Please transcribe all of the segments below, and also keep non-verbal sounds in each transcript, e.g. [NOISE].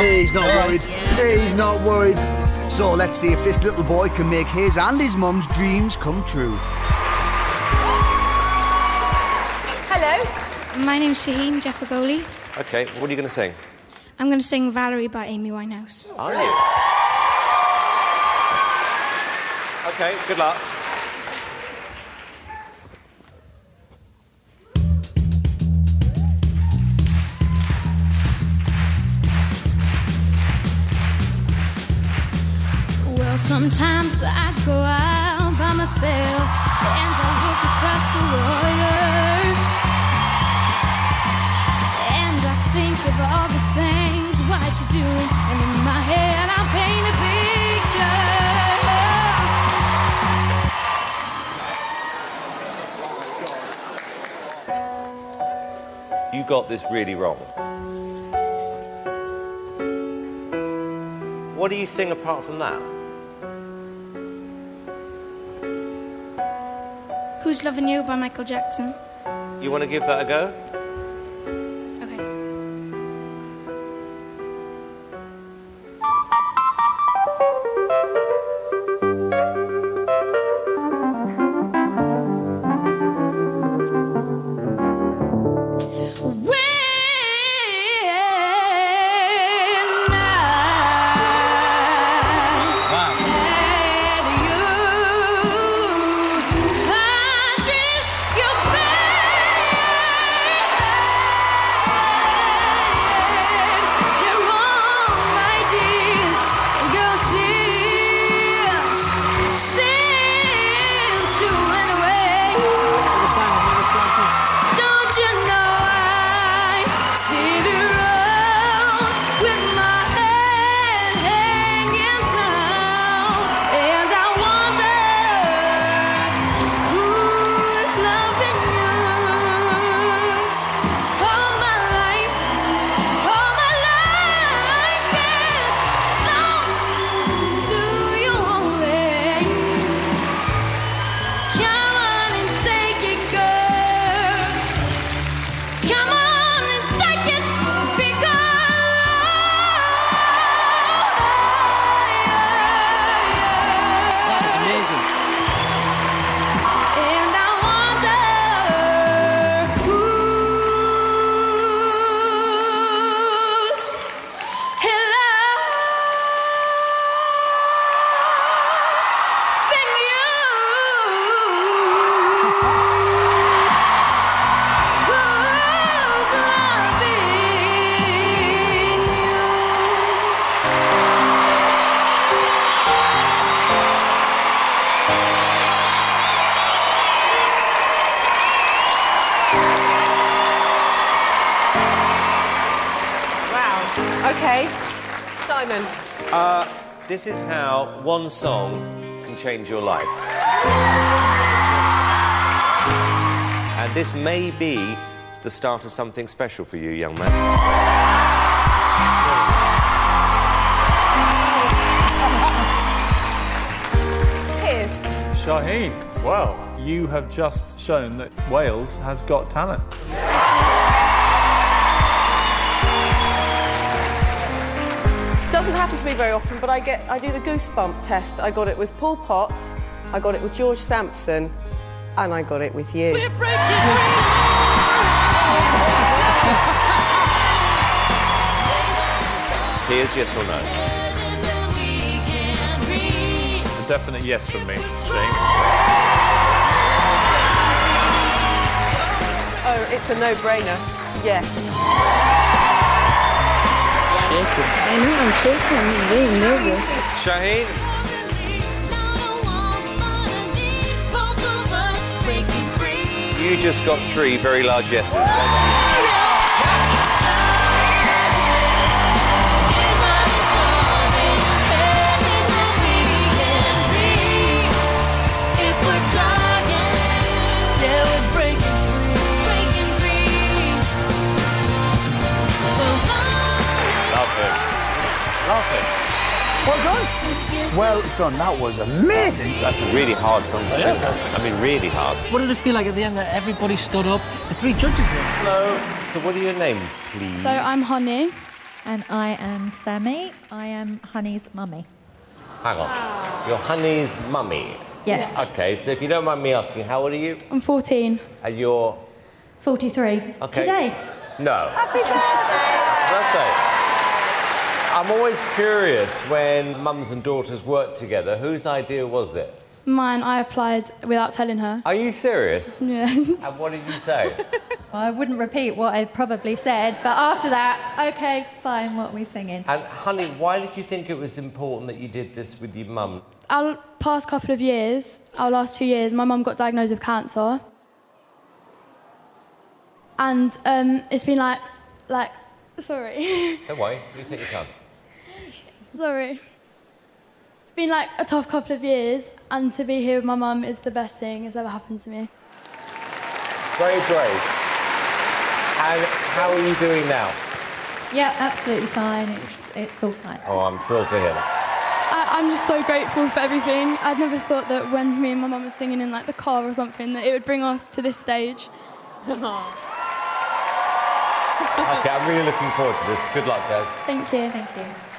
on. He's not worried. He's not worried. So let's see if this little boy can make his and his mum's dreams come true. Hello. My name's Shaheen Jafargholi. Okay, what are you going to sing? I'm going to sing Valerie by Amy Winehouse. Are you? Okay, good luck. Sometimes I go out by myself and I look across the water. And I think of all the things what you're doing, and in my head I paint a picture. You got this really wrong. What do you sing apart from that? Who's Loving You by Michael Jackson. You want to give that a go? This is how one song can change your life. And this may be the start of something special for you, young man. Piers. Shaheen, well, you have just shown that Wales has got talent. To me very often, but I get I do the goosebump test. I got it with Paul Potts, I got it with George Sampson, and I got it with you. Here's yes or no. It's a definite yes from me, Shaheen. Oh, it's a no-brainer. Yes. Shaking. I know I'm shaking. I'm very nervous. Shaheen, you just got three very large yeses. Love. Well done. Well done. That was amazing. That's a really hard song to oh, sing. I mean, really hard. What did it feel like at the end that everybody stood up? The three judges were. Hello. So what are your names, please? So I'm Honey. And I am Sammy. I am Honey's mummy. Hang on. You're Honey's mummy. Yes. Okay, so if you don't mind me asking, how old are you? I'm 14. And you're 43. Okay. Today. no. Happy birthday. I'm always curious when mums and daughters work together. Whose idea was it? Mine, I applied without telling her. Are you serious? Yeah. [LAUGHS] And what did you say? [LAUGHS] Well, I wouldn't repeat what I probably said, but after that, okay, fine, what are we singing? and honey, why did you think it was important that you did this with your mum? Our past couple of years, our last two years, my mum got diagnosed with cancer. And um, it's been like, like, sorry, [LAUGHS] Don't worry, you take your time. Sorry. It's been like a tough couple of years, and to be here with my mum is the best thing that's ever happened to me. Very brave. And how are you doing now? Yeah, absolutely fine. It's, it's all fine. Oh, I'm thrilled to hear that. I, I'm just so grateful for everything. I'd never thought that when me and my mum were singing in like the car or something, that it would bring us to this stage. [LAUGHS] Okay, I'm really looking forward to this. Good luck, guys. Thank you. Thank you.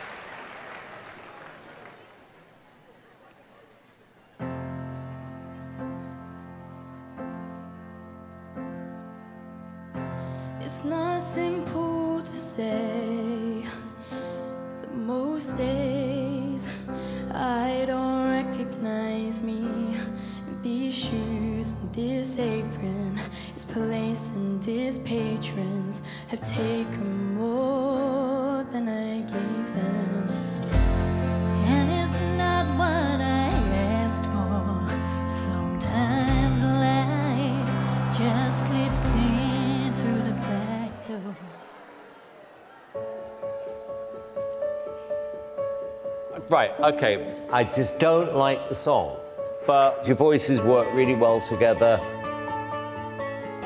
Okay. I just don't like the song, but your voices work really well together.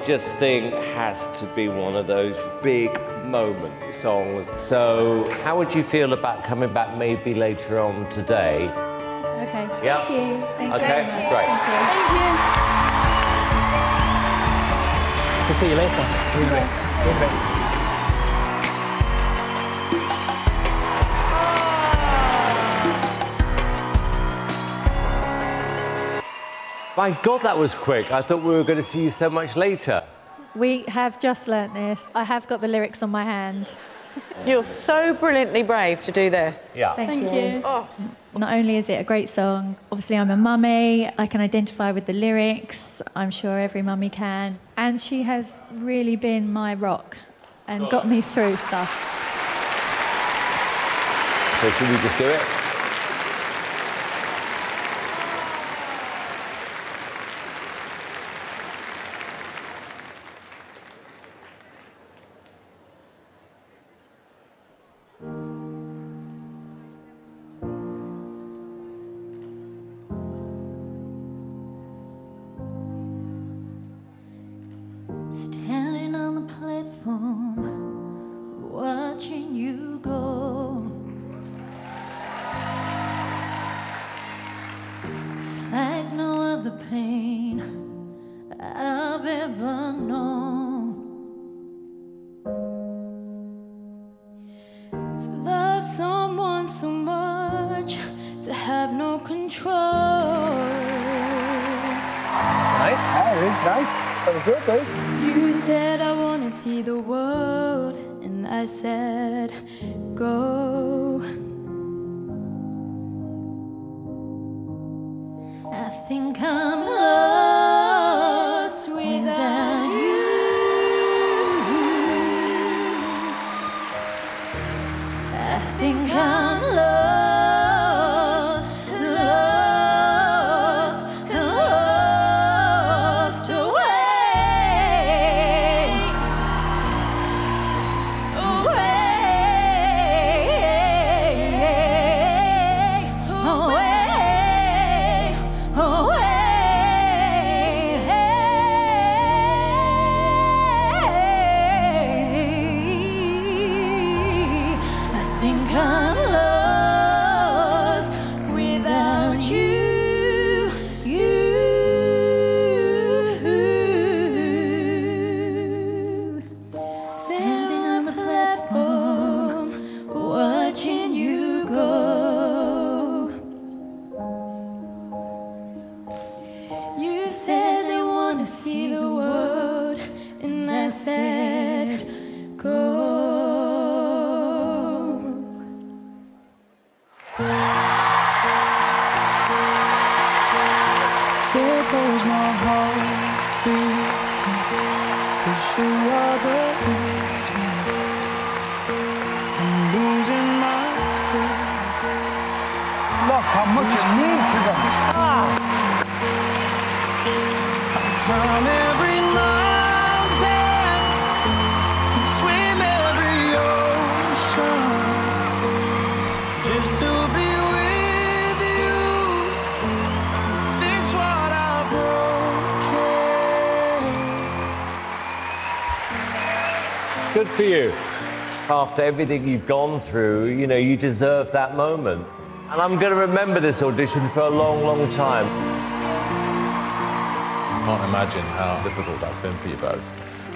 Just think has to be one of those big moment songs. So, how would you feel about coming back maybe later on today? Okay. Yeah. Thank you. Thank you Okay, very much. great. Thank you. We'll see you later. See you in a bit. See you in My God, that was quick. I thought we were going to see you so much later. We have just learnt this. I have got the lyrics on my hand. You're so brilliantly brave to do this. Yeah. Thank, Thank you. you. Oh, Not only is it a great song, obviously I'm a mummy, I can identify with the lyrics, I'm sure every mummy can. And she has really been my rock and got me through stuff. So, should we just do it? Pain I've ever known. To love someone so much, to have no control. Nice. Yeah, it is nice. That was good, guys. You said I wanna see the world, and I said, go. After everything you've gone through, you know, you deserve that moment. And I'm going to remember this audition for a long, long time. I can't imagine how difficult that's been for you both.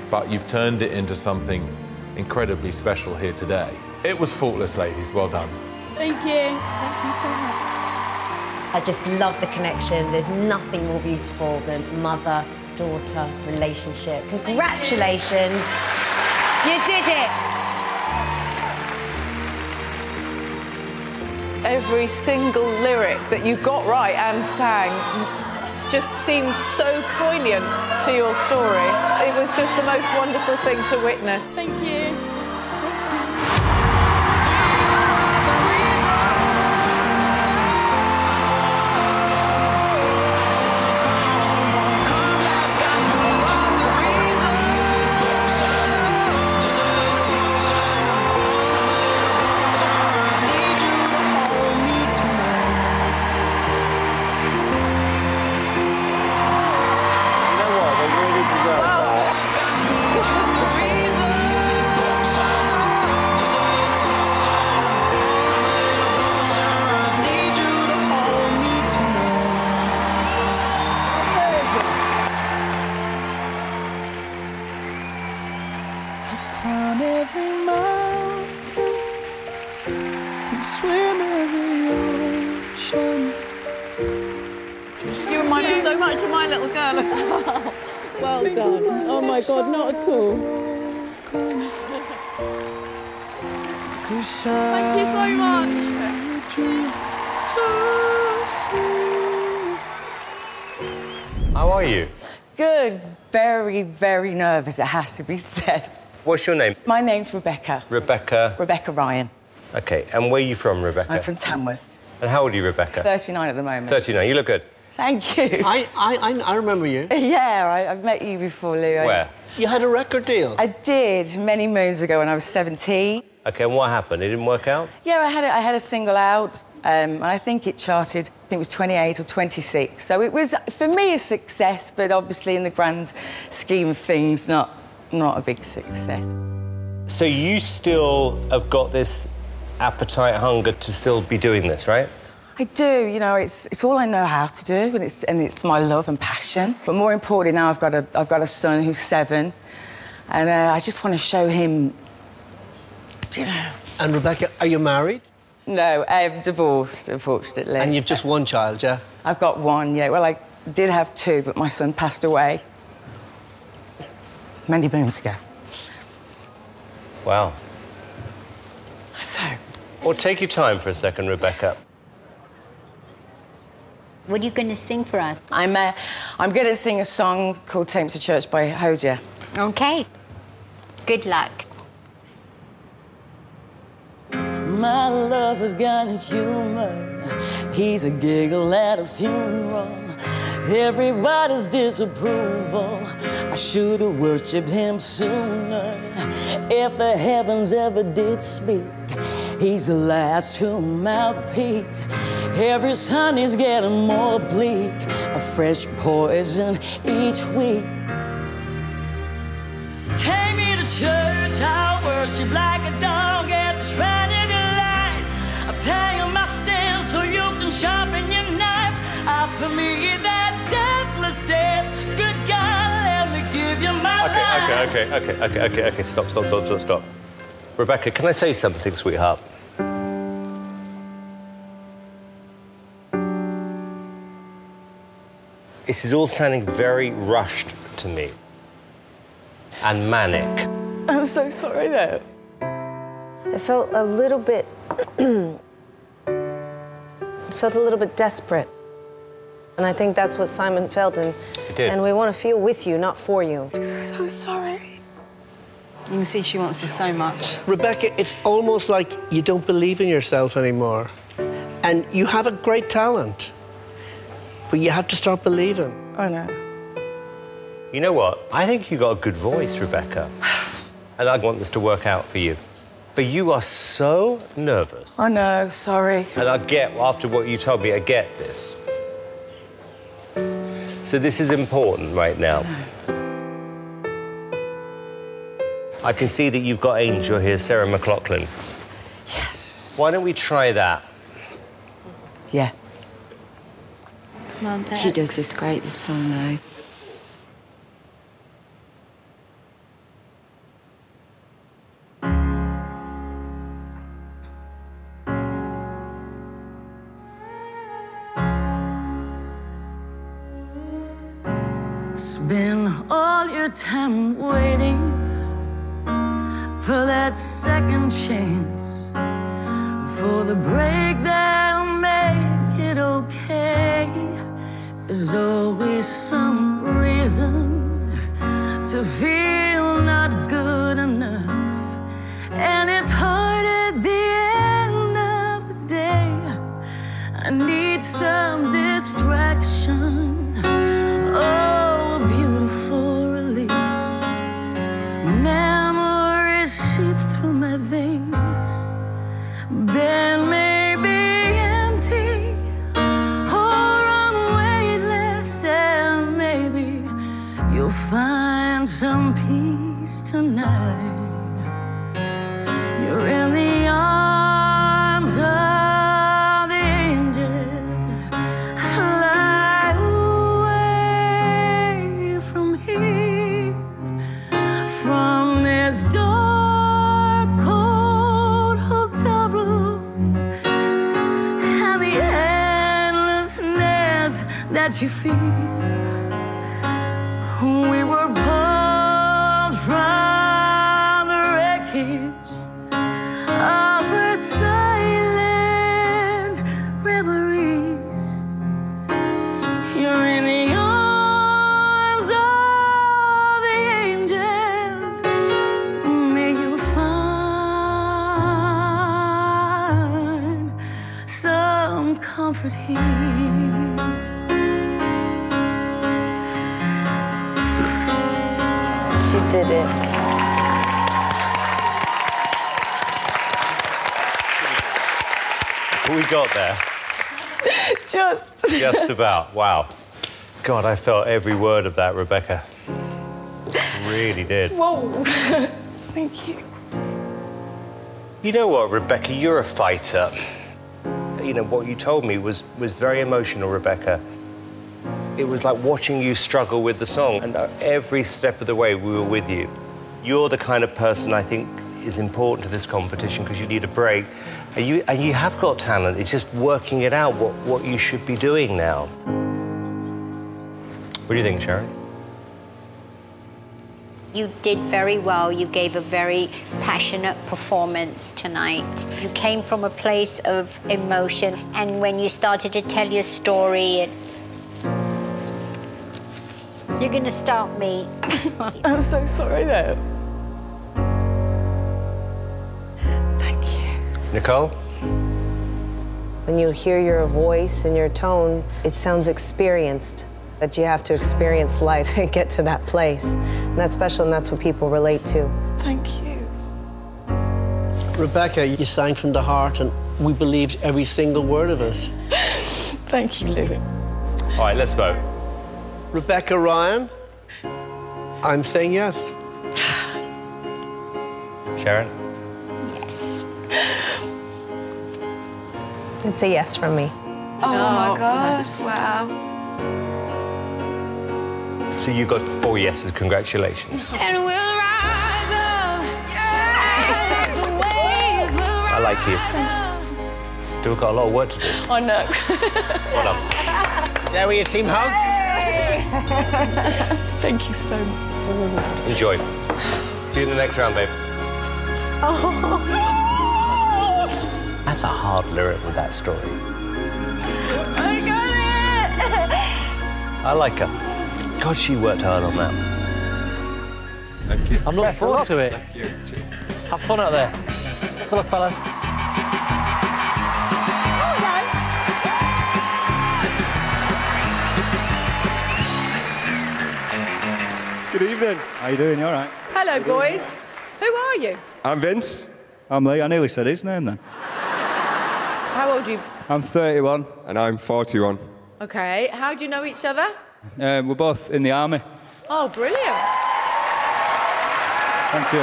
But you've turned it into something incredibly special here today. It was faultless, ladies. Well done. Thank you. Thank you so much. I just love the connection. There's nothing more beautiful than mother daughter relationship. Congratulations. You did it. Every single lyric that you got right and sang just seemed so poignant to your story. It was just the most wonderful thing to witness. Thank you. Very nervous, it has to be [LAUGHS] said. What's your name? My name's Rebekah. Rebekah. Rebekah Ryan. Okay, and where are you from, Rebekah? I'm from Tamworth. And how old are you, Rebekah? 39 at the moment. 39. You look good. Thank you. I, I, I remember you. [LAUGHS] Yeah, I, I've met you before, Lou. Where? You had a record deal. I did many moons ago when I was 17. Okay, and what happened? It didn't work out? Yeah, I had a, I had a single out, um, and I think it charted. I think it was 28 or 26. So it was for me a success, but obviously in the grand scheme of things, not not a big success. So you still have got this appetite, hunger to still be doing this, right? I do, you know, it's it's all I know how to do, and it's and it's my love and passion. But more importantly, now I've got a I've got a son who's seven, and uh, I just want to show him. You know. And Rebekah, are you married? No, I'm divorced, unfortunately. And you've just one child, yeah? I've got one, yeah. Well, I did have two, but my son passed away many moons ago. Wow. So. Well, take your time for a second, Rebekah. What are you going to sing for us? I'm, uh, I'm going to sing a song called Take Me to Church by Hozier. Okay. Good luck. My lover's got a humor. He's a giggle at a funeral. Everybody's disapproval. I should have worshipped him sooner. If the heavens ever did speak, he's the last true mouthpiece. Every sun is getting more bleak. A fresh poison each week. Take me to church, I'll worship like a dog I'll my sins so you can sharpen your knife. I'll permit that deathless death. Good God, let me give you my Okay, life. okay, okay, okay, okay, okay, okay. Stop, stop, stop, stop, stop. Rebekah, can I say something, sweetheart? This is all sounding very rushed to me and manic. I'm so sorry, though. It felt a little bit. [CLEARS THROAT] it felt a little bit desperate. And I think that's what Simon felt. And, did. and we want to feel with you, not for you. So sorry. You can see she wants you so much. Rebekah, it's almost like you don't believe in yourself anymore. And you have a great talent. But you have to start believing. I know. You know what? I think you got a good voice, Rebekah. [SIGHS] and I want this to work out for you. But you are so nervous. I know, sorry. And I get, after what you told me, I get this. So this is important right now. I can see that you've got Angel here, Sarah McLachlan. Yes. Why don't we try that? Yeah. Come on, Bex. She does this great, this song, though. All your time waiting for that second chance, for the break that'll make it okay. There's always some reason to feel not good enough, and it's hard at the end of the day. I need some distraction. Oh, some peace tonight. You're in the arms of the angel. Fly away from here, from this dark, cold hotel room, and the endlessness that you feel. Just. About. Wow. God, I felt every word of that, Rebekah. Really did. Whoa. [LAUGHS] Thank you. You know what, Rebekah? You're a fighter. You know, what you told me was, was very emotional, Rebekah. It was like watching you struggle with the song, and uh, every step of the way we were with you. You're the kind of person I think is important to this competition because you need a break. And you, and you have got talent. It's just working it out what, what you should be doing now. What do you think, Sharon? You did very well. You gave a very passionate performance tonight. You came from a place of emotion, and when you started to tell your story, it. You're going to stop me. [LAUGHS] I'm so sorry, though. Nicole? When you hear your voice and your tone, it sounds experienced. That you have to experience life [LAUGHS] to get to that place. And that's special, and that's what people relate to. Thank you. Rebekah, you sang from the heart, and we believed every single word of it. [LAUGHS] Thank you, Louis. All right, let's vote. Rebekah Ryan, I'm saying yes. Sharon? It's a yes from me. Oh, my oh, God. Wow. So you got four yeses. Congratulations. And we'll rise up. Like the waves I like you. Still got a lot of work to do. I know. Well done. There we team hug. Thank you so much. Enjoy. See you in the next round, babe. Oh that's a hard lyric with that story. I got it! I like her. God, she worked hard on that. Thank you. I'm looking Best forward to it. Thank you. Cheers. Have fun out there. Good luck, fellas. Good evening. How you doing? You all right? Hello, boys. Who are you? I'm Vince. I'm Lee. I nearly said his name then. How old are you? I'm 31. And I'm 41. Okay. How do you know each other? Um, we're both in the army. Oh, brilliant. Thank you.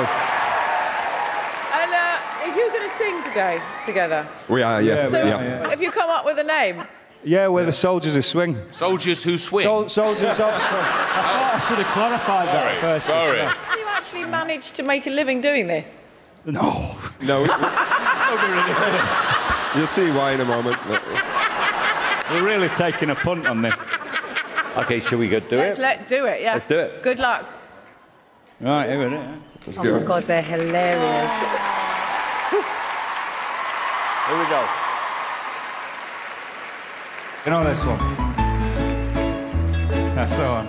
And uh, are you going to sing today together? We are, yeah. Yeah, So, we are, yeah. have you come up with a name? Yeah, we're the soldiers who swing. Soldiers who swing. Sol- soldiers of swing. I thought I should have clarified that first. sorry. shouldn't Have you actually managed to make a living doing this? I? No. No, [LAUGHS] we- you'll see why in a moment. We're really taking a punt on this. Okay, shall we go do it? Let's it? let do it. Yeah. Let's do it. Good luck. Right, here it is. Let's Oh go. my God, they're hilarious. Here we go. You know this one? That's the one.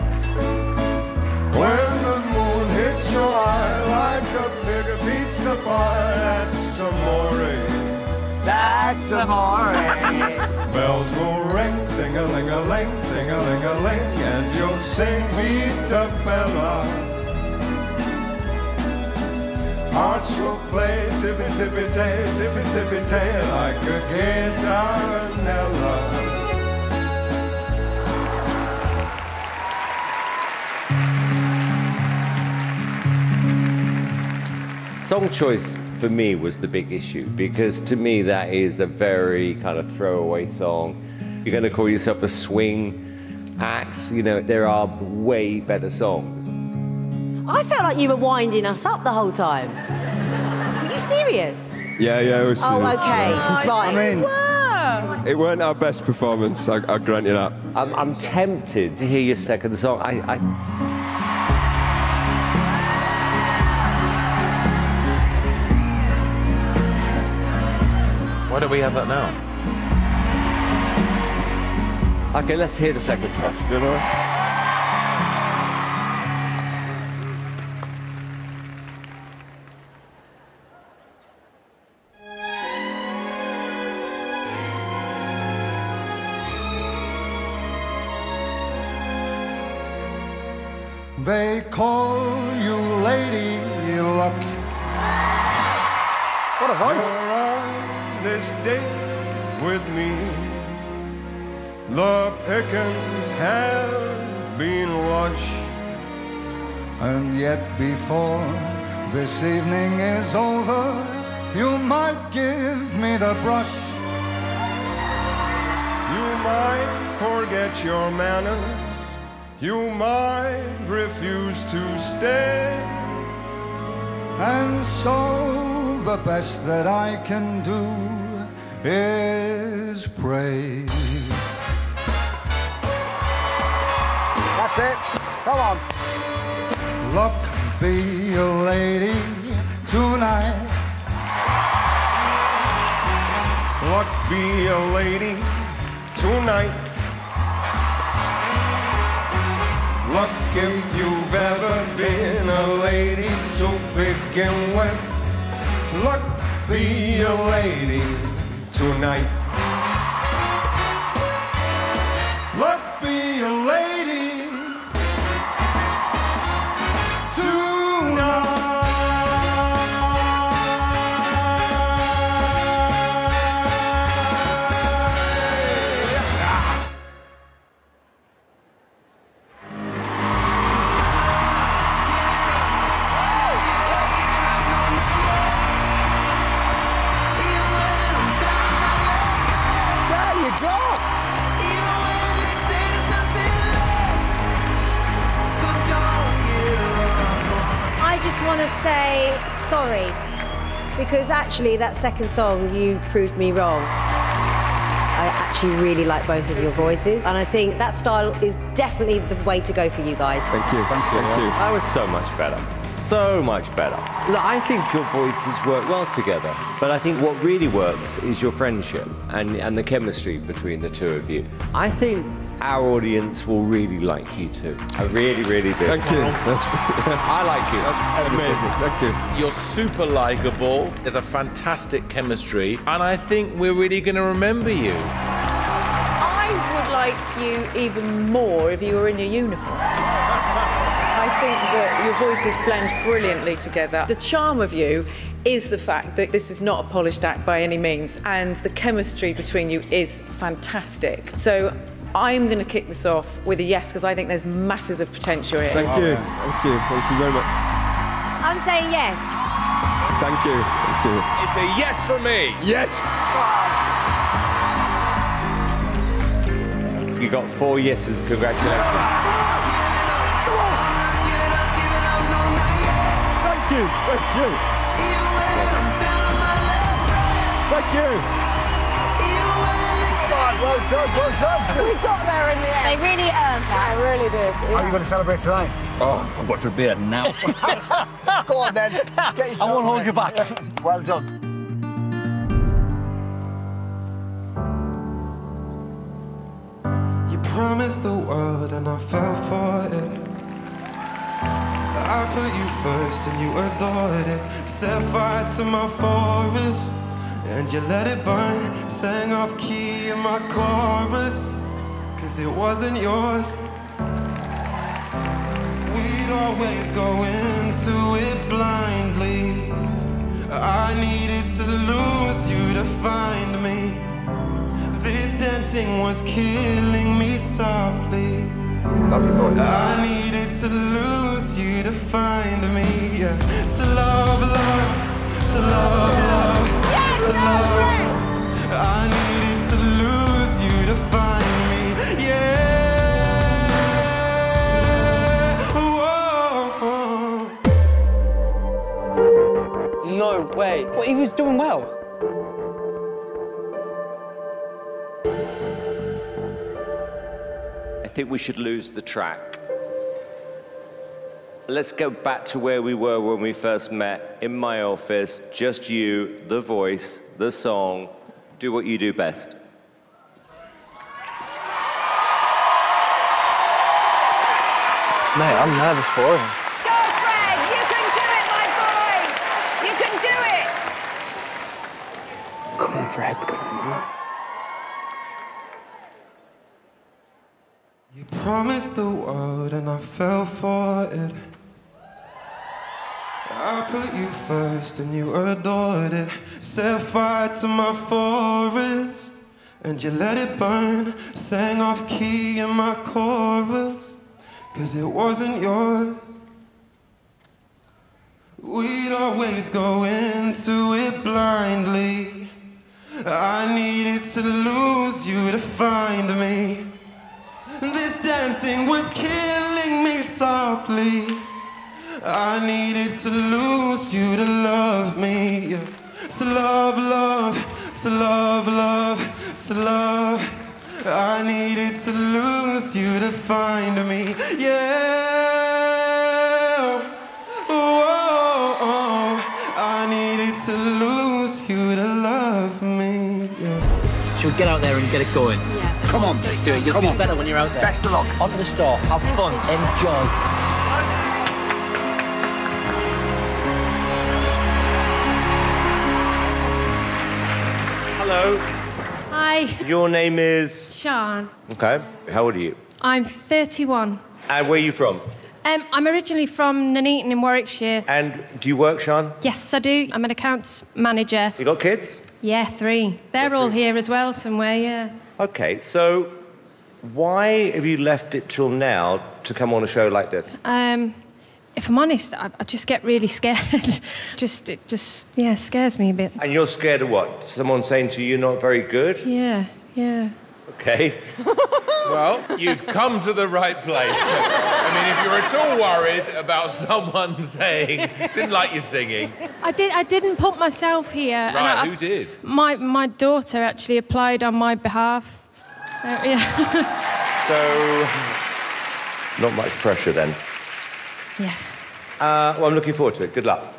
When the moon hits your eye like a big pizza pie, that's amore. That's amore. [LAUGHS] Bells will ring, ting-a-ling-a-ling, ting-a-ling-a-ling, and you'll sing Vita Bella. Hearts will play tippy-tippy-tay, tippy-tippy-tay, like a guitarella. Song choice for me was the big issue because to me that is a very kind of throwaway song. You're going to call yourself a swing act. You know, there are way better songs. I felt like you were winding us up the whole time. Were you serious? Yeah, yeah, it was oh, serious. Oh, okay. yeah. Right. I mean, Wow. it weren't our best performance, I, I'll grant you that. I'm, I'm tempted to hear your second song. I, I, Why don't we have that now? okay, let's hear the second song. You know? They call you Lady Luck. What a voice. This date with me. The pickings have been lush. And yet before this evening is over, you might give me the brush. You might forget your manners. You might refuse to stay. And so the best that I can do is praise. That's it. Come on. Luck be a lady tonight. Luck be a lady tonight. Luck if you've ever been a lady to begin with. Luck be a lady tonight. Because actually that second song you proved me wrong. I actually really like both of your voices and I think that style is definitely the way to go for you guys. Thank you. Thank you. Thank you. That was so much better. So much better. Look, I think your voices work well together, but I think what really works is your friendship and, and the chemistry between the two of you. I think our audience will really like you too. I really, really do. Thank you. That's, [LAUGHS] I like you. That's amazing. Thank you. You're super likable. There's a fantastic chemistry, and I think we're really going to remember you. I would like you even more if you were in your uniform. I [LAUGHS] I think that your voices blend brilliantly together. The charm of you is the fact that this is not a polished act by any means, and the chemistry between you is fantastic. So I'm going to kick this off with a yes because I think there's masses of potential here. Thank you. Thank you. Thank you very much. I'm saying yes. Thank you. Thank you. It's a yes for me. Yes. You got four yeses. Congratulations. Thank you. Thank you. Thank you. Well done, well done. We got there in the end. They really earned that. They really did. How are you going to celebrate tonight? Oh, I'm going for a beer now. [LAUGHS] Go on then. Get yourself I won't hold you back. Well done. You promised the world and I fell for it. I put you first and you adored it. Set fire to my forest and you let it burn. Sang off key in my chorus, cause it wasn't yours. We'd always go into it blindly. I needed to lose you to find me. This dancing was killing me softly. I needed to lose you to find me. Yeah. To love, love, to love, love, to love. I needed to lose you to find me. Yeah. Whoa. No way. Well, he was doing well. I think we should lose the track. Let's go back to where we were when we first met in my office. Just you, the voice, the song. Do what you do best. Mate, I'm nervous for him. Go, Fred! You can do it, my boy! You can do it! Come on, Fred. Come on. You promised the world and I fell for it. I put you first and you adored it. Set fire to my forest and you let it burn. Sang off key in my chorus, cause it wasn't yours. We'd always go into it blindly. I needed to lose you to find me. This dancing was killing me softly. I needed to lose you to love me. yeah. To love, love, to love, love, to love. I needed to lose you to find me. Yeah. Whoa. I needed to lose you to love me. Yeah. Should we get out there and get it going? Yeah. Come on. Let's do it. You'll Come feel on. better when you're out there. Best of luck. Onto the store. Have fun. Enjoy. Hello. Hi, Your name is. Sian. Okay. How old are you? I'm 31. And where are you from? Um, I'm originally from Nuneaton in Warwickshire. And do you work, Sian? Yes, I do. I'm an accounts manager. You got kids? Yeah, three. They're all here as well somewhere, yeah. Okay, so why have you left it till now to come on a show like this? Um, if I'm honest, I, I just get really scared. [LAUGHS] just, it just, yeah, scares me a bit. And you're scared of what? Someone saying to you you're not very good? Yeah, yeah. Okay. [LAUGHS] Well, you've come to the right place. I mean, if you're at all worried about someone [LAUGHS] saying, didn't like your singing, I, did, I didn't put myself here. and right, I- who did? My, my daughter actually applied on my behalf. Uh, yeah. So, not much pressure then. Yeah. Uh, well, I'm looking forward to it. Good luck.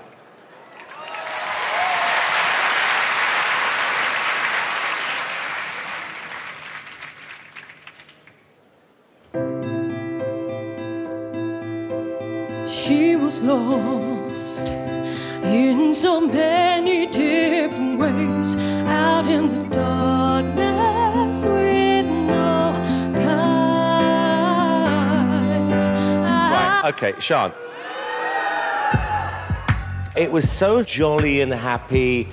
She was lost in so many different ways, out in the darkness with no Okay, Sian. It was so jolly and happy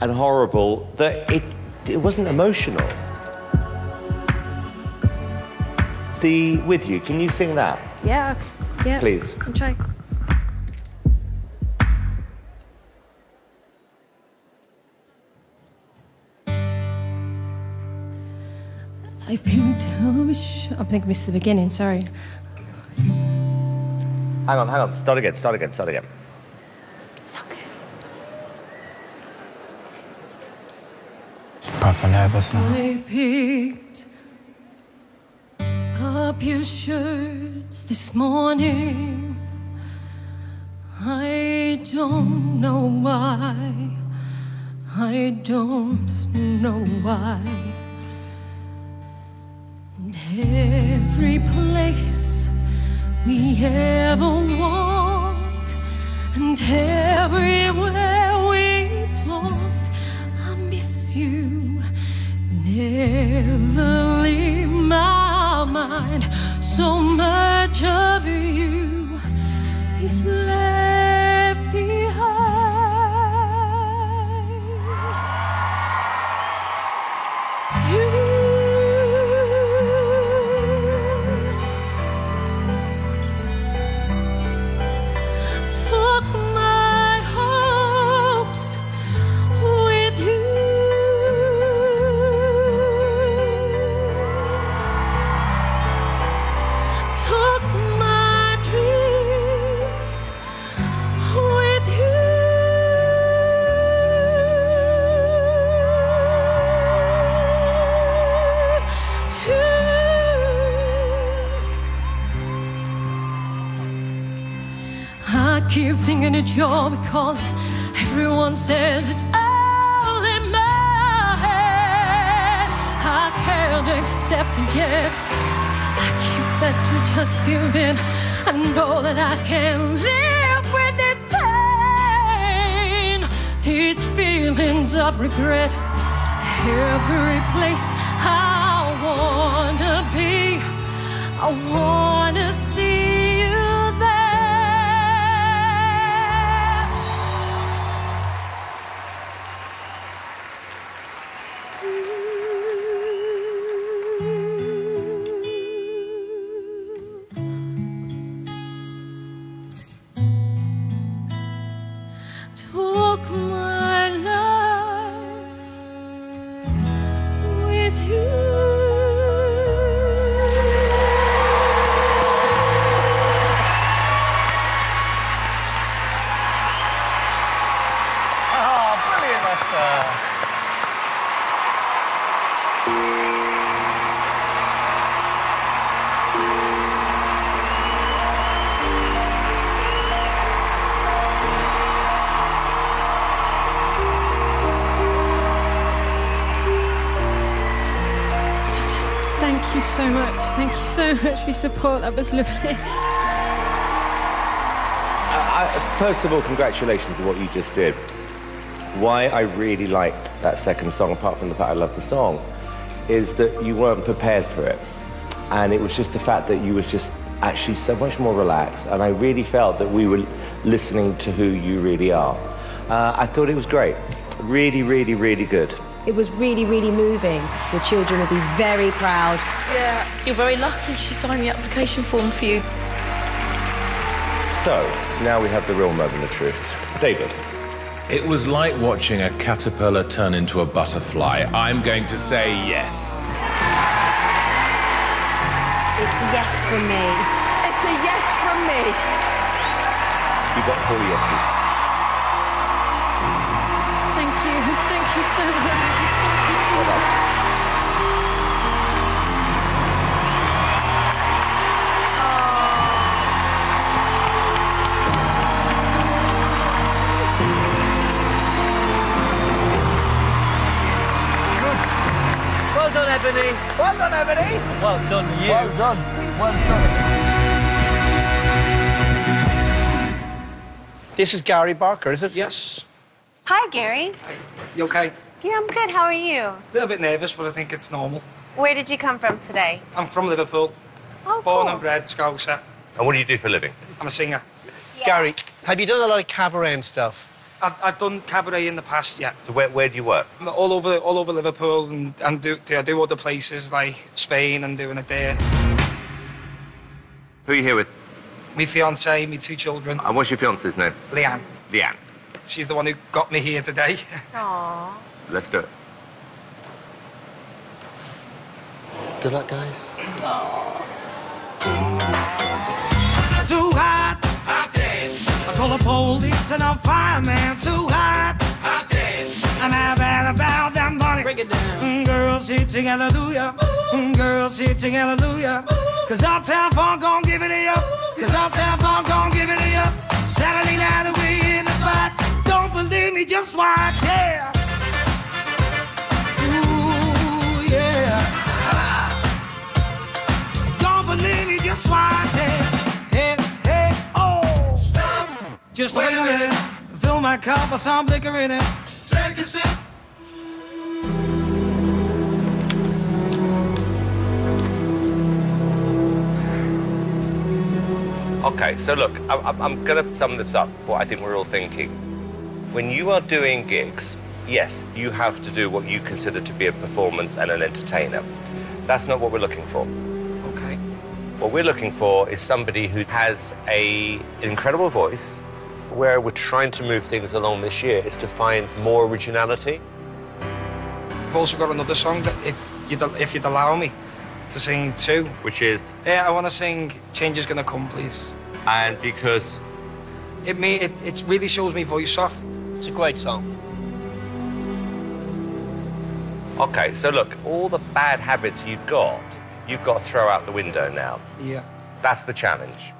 and horrible that it, it wasn't emotional. The With You, can you sing that? Yeah, okay. yeah. Please. I'm trying. I've been to sh- I think I missed the beginning, sorry. Hang on, hang on. Start again, start again, start again. It's okay. Proper nervous now. I picked up your shirts this morning. I don't know why. I don't know why. And every place we ever walked, and everywhere we talked, I miss you. Never leave my mind. So much of you is left thinking it's your because everyone says it's all in my head. I can't accept it yet. I keep that you just give in. I know that I can live with this pain, these feelings of regret. Every place I wanna be, I wanna for your support. That was lovely. [LAUGHS] I, first of all, congratulations on what you just did. Why I really liked that second song, apart from the fact I love the song, is that you weren't prepared for it. And it was just the fact that you was just actually so much more relaxed. And I really felt that we were listening to who you really are. Uh, I thought it was great. Really, really, really good. It was really, really moving. Your children will be very proud. Yeah, you're very lucky she signed the application form for you. So, now we have the real moment of truth. David. It was like watching a caterpillar turn into a butterfly. I'm going to say yes. It's a yes from me. It's a yes from me. You got four yeses. You so much. Well done, Ebony. Well done, Ebony. Well done, you. Well done. Well done. This is Gary Barker, is it? Yes. Hi, Gary. You okay? Yeah, I'm good. How are you? A little bit nervous, but I think it's normal. Where did you come from today? I'm from Liverpool. Oh, Born cool. and bred Scouser. And what do you do for a living? I'm a singer. Gary, have you done a lot of cabaret and stuff? I've, I've done cabaret in the past, yeah. So where, where do you work? I'm all over all over Liverpool and, and do, I do other places like Spain and doing it there. Who are you here with? My fiance, my two children, And what's your fiance's name? Leanne. Leanne. She's the one who got me here today. Aww. Let's do it. Good luck, guys. Too hot. Hot days. I call the police and a fireman. Too hot. Hot days. And how bad about that money? Break it down. Mm, girls hit sing hallelujah. Mm, girls hit sing hallelujah. Cause Uptown Funk gon' give it to you. Cause Uptown Funk gon' give it to you. Saturday night believe me, just watch, yeah. Ooh, yeah. Don't believe me, just watch it. Hey, hey, oh. Stop. Just wait a minute. Fill my cup with some liquor in it. Take a sip. Okay, so look, I'm, I'm going to sum this up, what I think we're all thinking. When you are doing gigs, yes, you have to do what you consider to be a performance and an entertainer. That's not what we're looking for. Okay. What we're looking for is somebody who has a an incredible voice. Where we're trying to move things along this year is to find more originality. I've also got another song that if you'd, if you'd allow me to sing too. Which is? Yeah, I want to sing Change is Gonna Come, please. And because It, may, it, it really shows me voice off. It's a great song. Okay, so look, all the bad habits you've got, you've got to throw out the window now. Yeah. That's the challenge.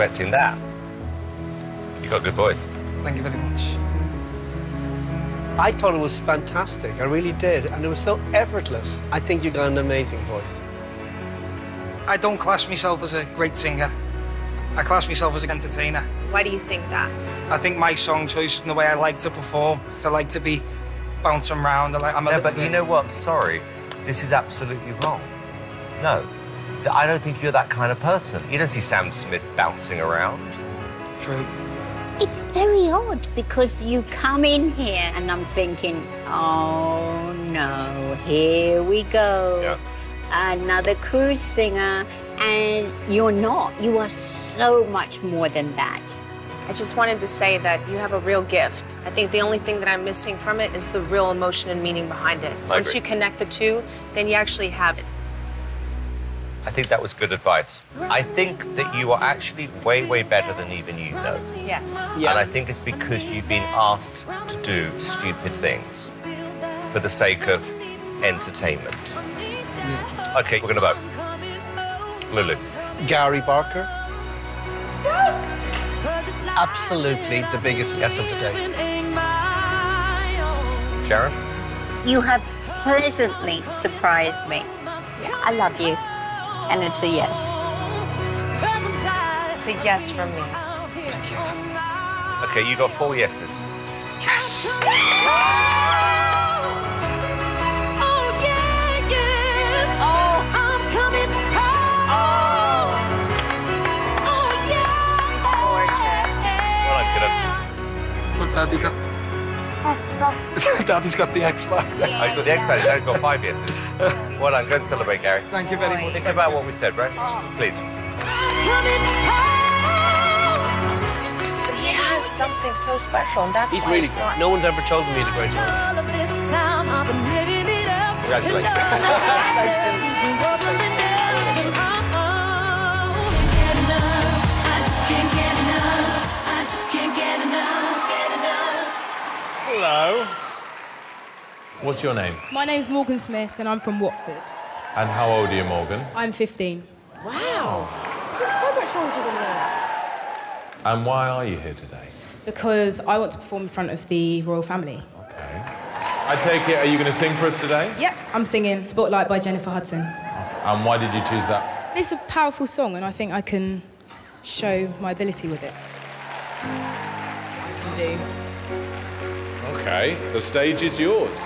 Expecting that. You got a good voice. Thank you very much. I thought it was fantastic. I really did. And it was so effortless. I think you got an amazing voice. I don't class myself as a great singer. I class myself as an entertainer. Why do you think that? I think my song choice and the way I like to perform, I like to be bouncing around. I like, I'm a No, little but bit- you know what? Sorry, this is absolutely wrong. No, Th- I don't think you're that kind of person. You don't see Sam Smith bouncing around. True. It's very odd because you come in here and I'm thinking, oh no, here we go. Another cruise singer. And you're not. You are so much more than that. I just wanted to say that you have a real gift. I think the only thing that I'm missing from it is the real emotion and meaning behind it. I Once agree. you connect the two, then you actually have it. I think that was good advice. I think that you are actually way, way better than even you know. Yes. Yeah. And I think it's because you've been asked to do stupid things for the sake of entertainment. Okay, we're going to vote. Lulu. Gary Barker. Absolutely the biggest yes of the day. Sharon? You have pleasantly surprised me. I love you. And it's a yes. It's a yes from me. Thank you. Okay, you got four yeses. Yes! Well, [LAUGHS] I could have. But Daddy got... Daddy's got the X Factor. Oh, you got the X Factor. Daddy's got five yeses. Well done. Go and celebrate, Gary. Thank you very much. Think about what we said, right? Please. But he has something so special, and that's He's why really it's good. not. No one's ever told me the great voice. Congratulations. [LAUGHS] [LAUGHS] Hello. What's your name? My name's Morgan Smith and I'm from Watford. And how old are you, Morgan? I'm 15. Wow. Oh. You're so much older than me. And why are you here today? Because I want to perform in front of the royal family. Okay. I take it, are you going to sing for us today? Yep, I'm singing Spotlight by Jennifer Hudson. And why did you choose that? It's a powerful song and I think I can show my ability with it. I can do. Okay, the stage is yours.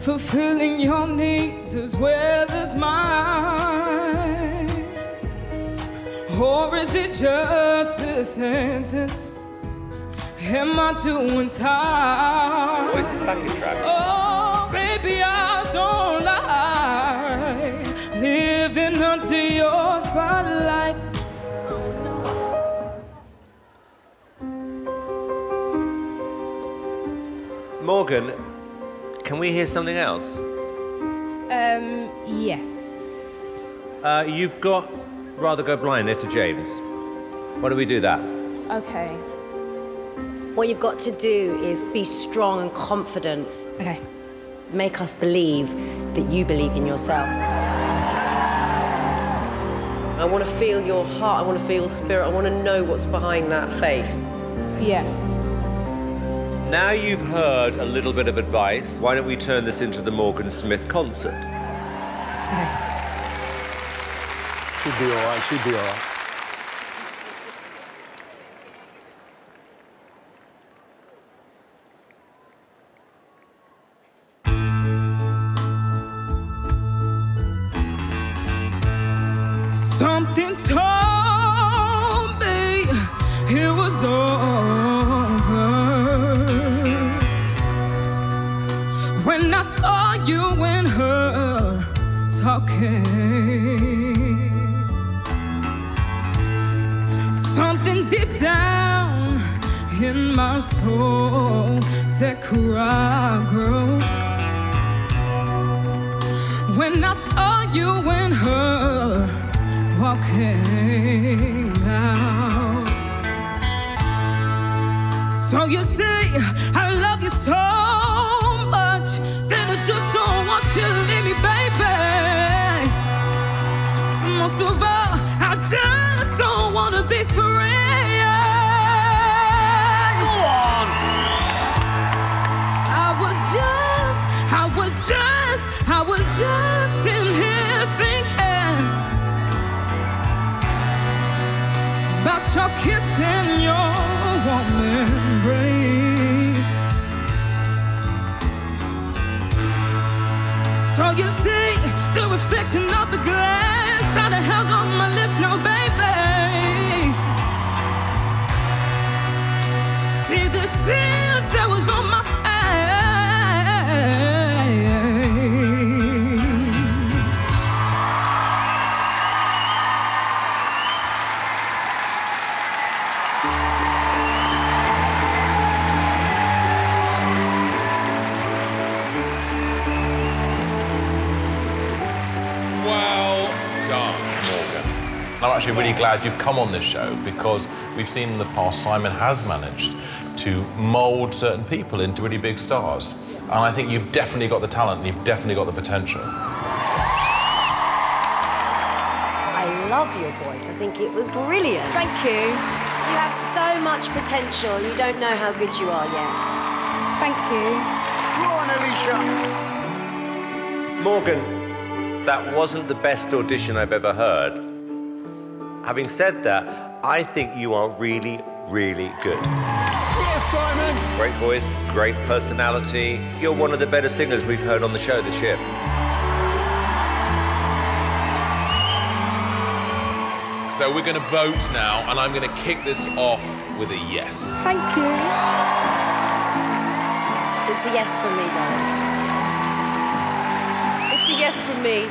fulfilling your needs as well as mine? Or is it just a sentence? Am I doing time? Oh, baby, I don't lie. Living under your spotlight. Morgan, can we hear something else? Um, yes. Uh, you've got Rather Go Blind, Etta James. Why don't we do that? Okay. What you've got to do is be strong and confident. Okay. Make us believe that you believe in yourself. I want to feel your heart. I want to feel your spirit. I want to know what's behind that face. Yeah. Now you've heard a little bit of advice, why don't we turn this into the Morgan Smith concert? She'd be all right, she'd be all right. Of all, I just don't want to be free. Go on. I was just, I was just, I was just sitting here thinking about your kiss and your warm embrace. So you see the reflection of the glass, on my lips, no baby. See the tears that was on my face. Really glad you've come on this show because we've seen in the past Simon has managed to mould certain people into really big stars. And I think you've definitely got the talent and you've definitely got the potential. I love your voice. I think it was brilliant. Thank you. You have so much potential. You don't know how good you are yet. Thank you. Go on, Alesha. Morgan, that wasn't the best audition I've ever heard. Having said that, I think you are really, really good. Simon! Great voice, great personality. You're one of the better singers we've heard on the show this year. So we're going to vote now, and I'm going to kick this off with a yes. Thank you. It's a yes from me, darling. It's a yes from me.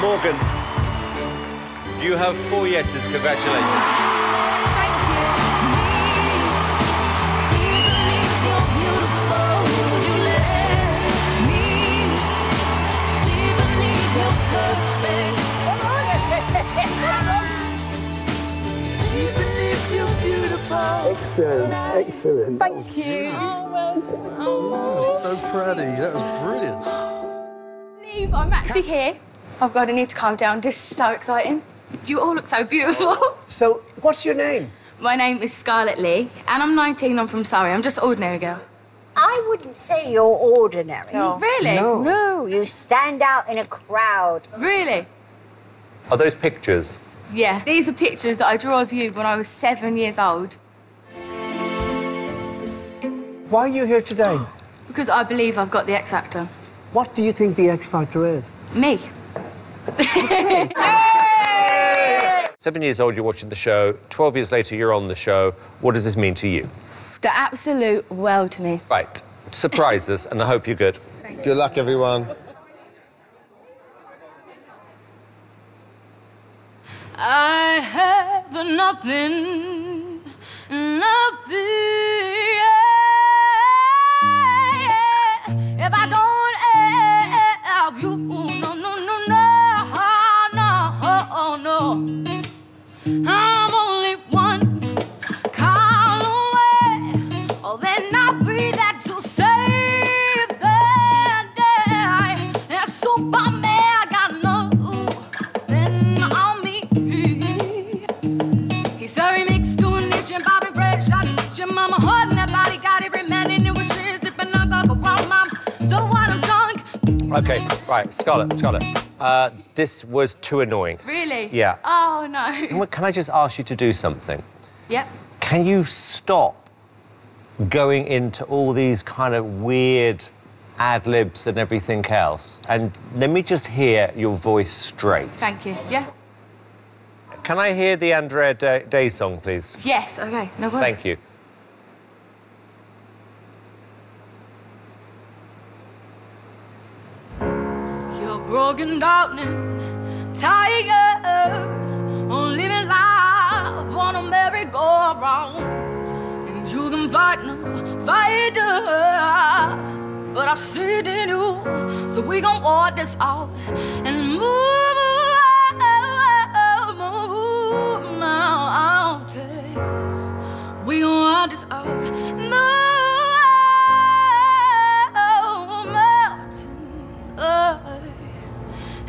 Morgan, you have four yeses. Congratulations. Thank you. Me. See believe you're beautiful. See believe you're beautiful. Excellent, excellent. Thank you. So proud of you. That was brilliant. Neve, I'm actually here. Oh God, I need to calm down. This is so exciting. You all look so beautiful. [LAUGHS] So, what's your name? My name is Scarlett Lee, and I'm 19. I'm from Surrey. I'm just an ordinary girl. I wouldn't say you're ordinary. No. Really? No. No. you stand out in a crowd. Really? Are those pictures? Yeah. These are pictures that I drew of you when I was seven years old Why are you here today? because I believe I've got the X Factor. What do you think the X Factor is? Me. [LAUGHS] Seven years old, you're watching the show. Twelve years later, you're on the show. What does this mean to you? The absolute world to me. Right. Surprise us, and I hope you're good. Good luck, everyone. I have nothing, nothing. Right, Scarlett, Scarlett. Uh, this was too annoying. Really? Yeah. Oh no. Can I just ask you to do something? Yep. Can you stop going into all these kind of weird ad libs and everything else? And let me just hear your voice straight. Thank you. Yeah. Can I hear the Andra Day, Day song, please? Yes. Okay. No problem. Thank you. Broken down and tired on living life on a merry-go-round. And you can fight no fighter, but I see it in you. So we gon' war this out and move, mountains. We gon' war this out. Move mountains.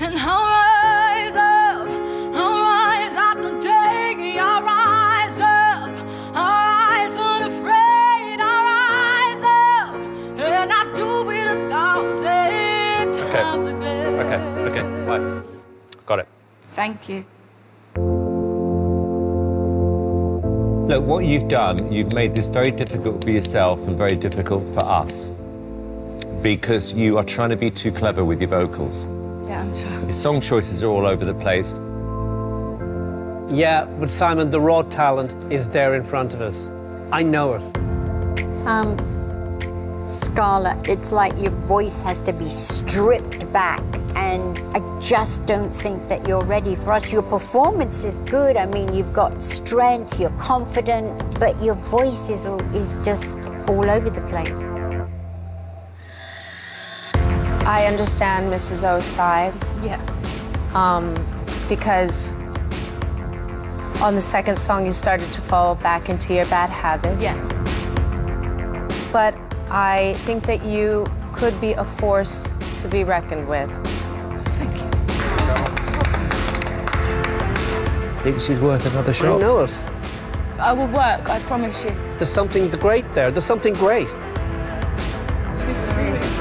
And I'll rise up, I'll rise up today, I'll rise up, I'll rise unafraid, I'll rise up, and I'll do it a thousand times again. Okay, okay, right. Got it. Thank you. Look, what you've done, you've made this very difficult for yourself and very difficult for us because you are trying to be too clever with your vocals. Yeah, I'm sure. Your song choices are all over the place. Yeah, but Simon, the raw talent is there in front of us. I know it. Um, Scarlett, it's like your voice has to be stripped back, and I just don't think that you're ready for us. Your performance is good. I mean, you've got strength, you're confident, but your voice is all, is just all over the place. I understand Mrs. O's side. Yeah. Um, because On the second song, you started to fall back into your bad habits. Yeah. But I think that you could be a force to be reckoned with. Thank you. I think she's worth another I shot? know it. I will work, I promise you. There's something great there. There's something great.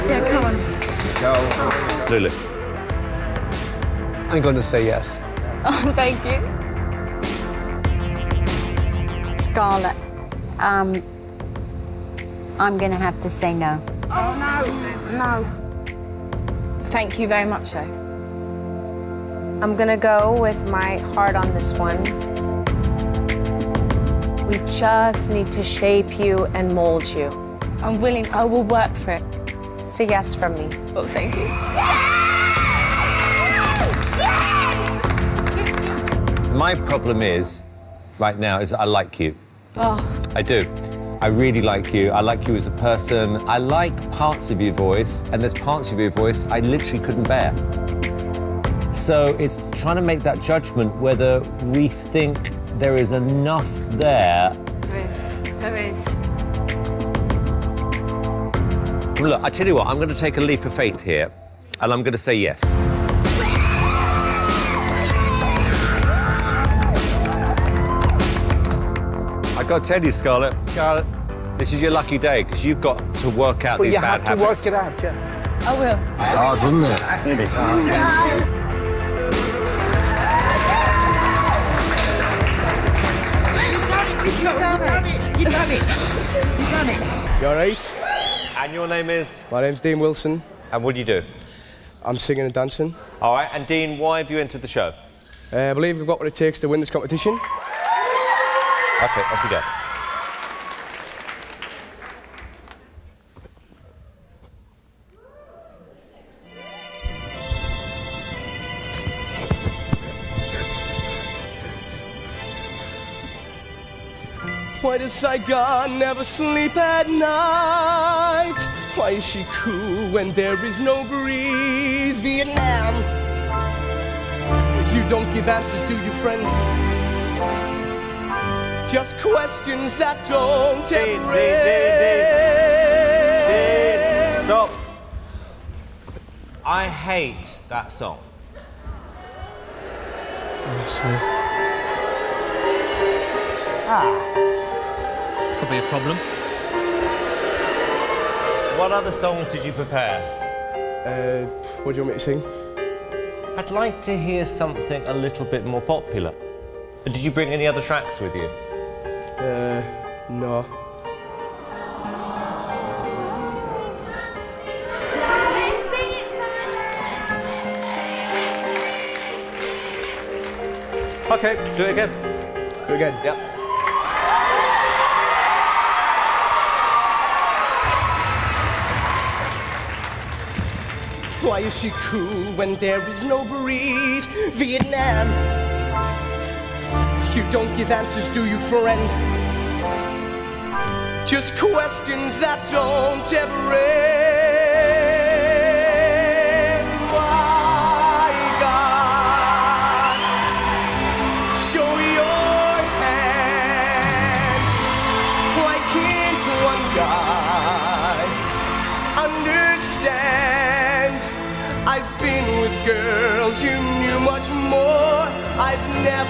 Yeah, come on. Lulu. I'm going to say yes. [LAUGHS] Oh, thank you. Scarlett, um, I'm going to have to say no. Oh, no. No. Thank you very much, though. I'm gonna go with my heart on this one. We just need to shape you and mold you. I'm willing, I will work for it. It's a yes from me. Oh, thank you. My problem is, right now, is I like you. Oh, I do. I really like you. I like you as a person. I like parts of your voice, and there's parts of your voice I literally couldn't bear. So it's trying to make that judgment whether we think there is enough there. there is. There is. Look, I tell you what, I'm going to take a leap of faith here, and I'm going to say yes. I got to tell you, Scarlett. Scarlett. This is your lucky day because you've got to work out Well, these you bad have to habits. work it out, yeah. I will. It's hard, isn't it? It is hard. You done it. You done it. You done it. You all right? And your name is? My name's Dean Wilson. And what do you do? I'm singing and dancing. All right, and Dean, why have you entered the show? Uh, I believe we've got what it takes to win this competition. Okay, off you go. Why does Saigon never sleep at night? Why is she cool when there is no breeze? Vietnam, you don't give answers, do you, friend? Just questions that don't Dean, ever stop. I hate that song. Oh, sorry. Ah. Could be a problem. What other songs did you prepare? Uh, what do you want me to sing? I'd like to hear something a little bit more popular. But did you bring any other tracks with you? Uh, no. Okay, do it again. Do it again. Yep. Why is she cool when there is no breeze? Vietnam, you don't give answers, do you, friend? Just questions that don't ever end.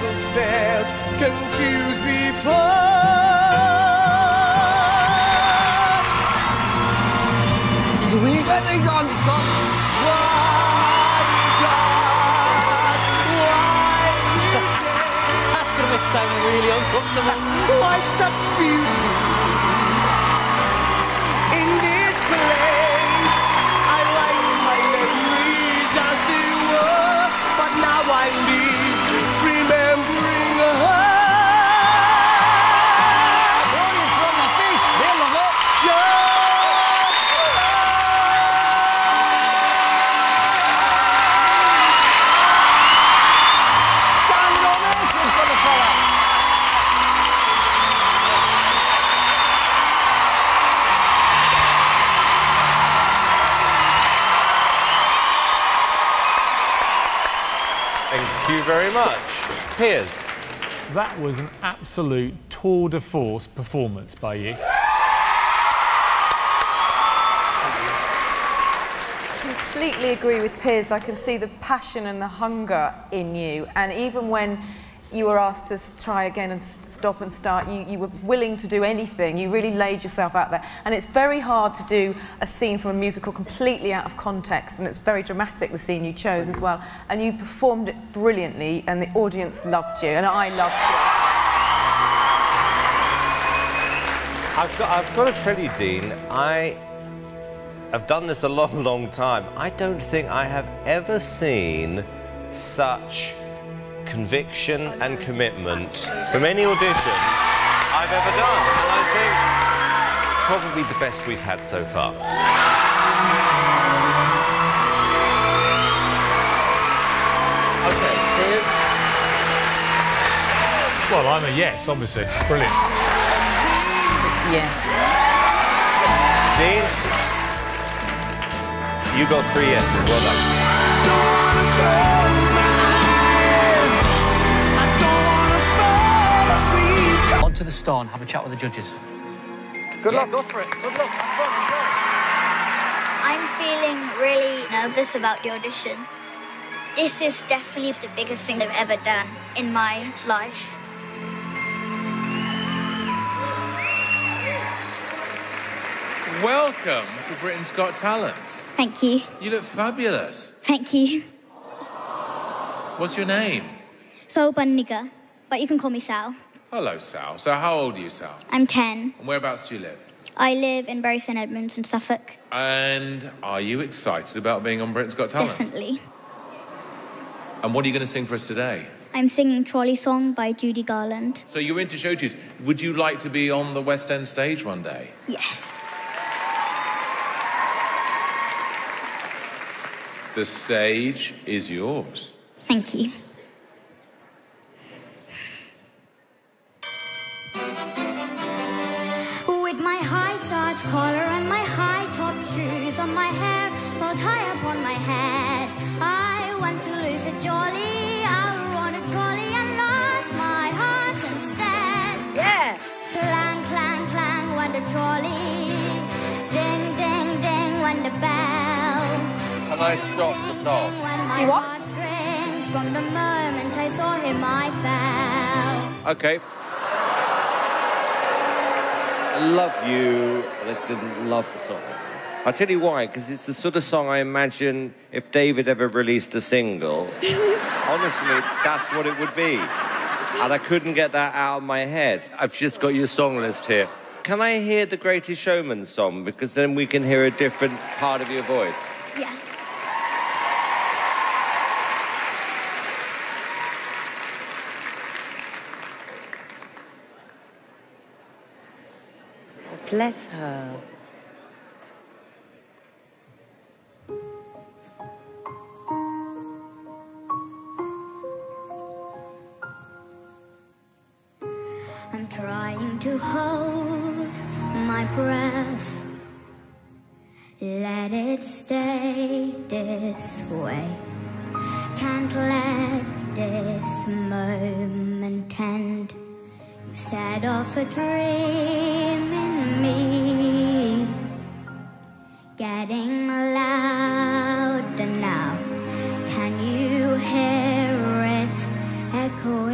Never felt confused before. He's a weak. Where's he gone? He's gone. That's going to make sound really uncomfortable. Why such beauty very much. Piers, That was an absolute tour de force performance by you. I completely agree with Piers. I can see the passion and the hunger in you. And even when you were asked to try again and s- stop and start, you, you were willing to do anything. You really laid yourself out there. And it's very hard to do a scene from a musical completely out of context. And it's very dramatic, the scene you chose as well. And you performed it brilliantly, and the audience loved you. And I loved you. I've got, I've got to tell you, Dean, I have done this a long, long time. I don't think I have ever seen such conviction and commitment from any audition I've ever done. And I think probably the best we've had so far. Okay, Piers. Well, I'm a yes, obviously. Brilliant. It's yes. Dean, you got three yeses. Well done. To the store and have a chat with the judges. Good luck. Go for it. Good luck. I'm feeling really nervous about the audition. This is definitely the biggest thing I've ever done in my life. Welcome to Britain's Got Talent. Thank you. You look fabulous. Thank you. What's your name? Souparnika, but you can call me Sal. Hello, Sal. So, how old are you, Sal? I'm 10. And whereabouts do you live? I live in Bury St Edmunds in Suffolk. And are you excited about being on Britain's Got Talent? Definitely. And what are you going to sing for us today? I'm singing Trolley Song by Judy Garland. So, you're into show tunes. Would you like to be on the West End stage one day? Yes. The stage is yours. Thank you. Collar and my high top shoes on my hair, bow tie upon my head. I want to lose it jolly. I want a trolley and lost my heart instead. Yeah. Clang, clang, clang, when the trolley. Ding, ding, ding, when the bell. Can I stop the song? When my heart springs from the moment I saw him, I fell. Okay. I love you, but I didn't love the song. I'll tell you why, because it's the sort of song I imagine if David ever released a single, [LAUGHS] honestly, that's what it would be. And I couldn't get that out of my head. I've just got your song list here. Can I hear the Greatest Showman song? Because then we can hear a different part of your voice. Yeah. Bless her. I'm trying to hold my breath. Let it stay this way. Can't let this moment end. You set off a dream me. Getting louder now. Can you hear it echoing?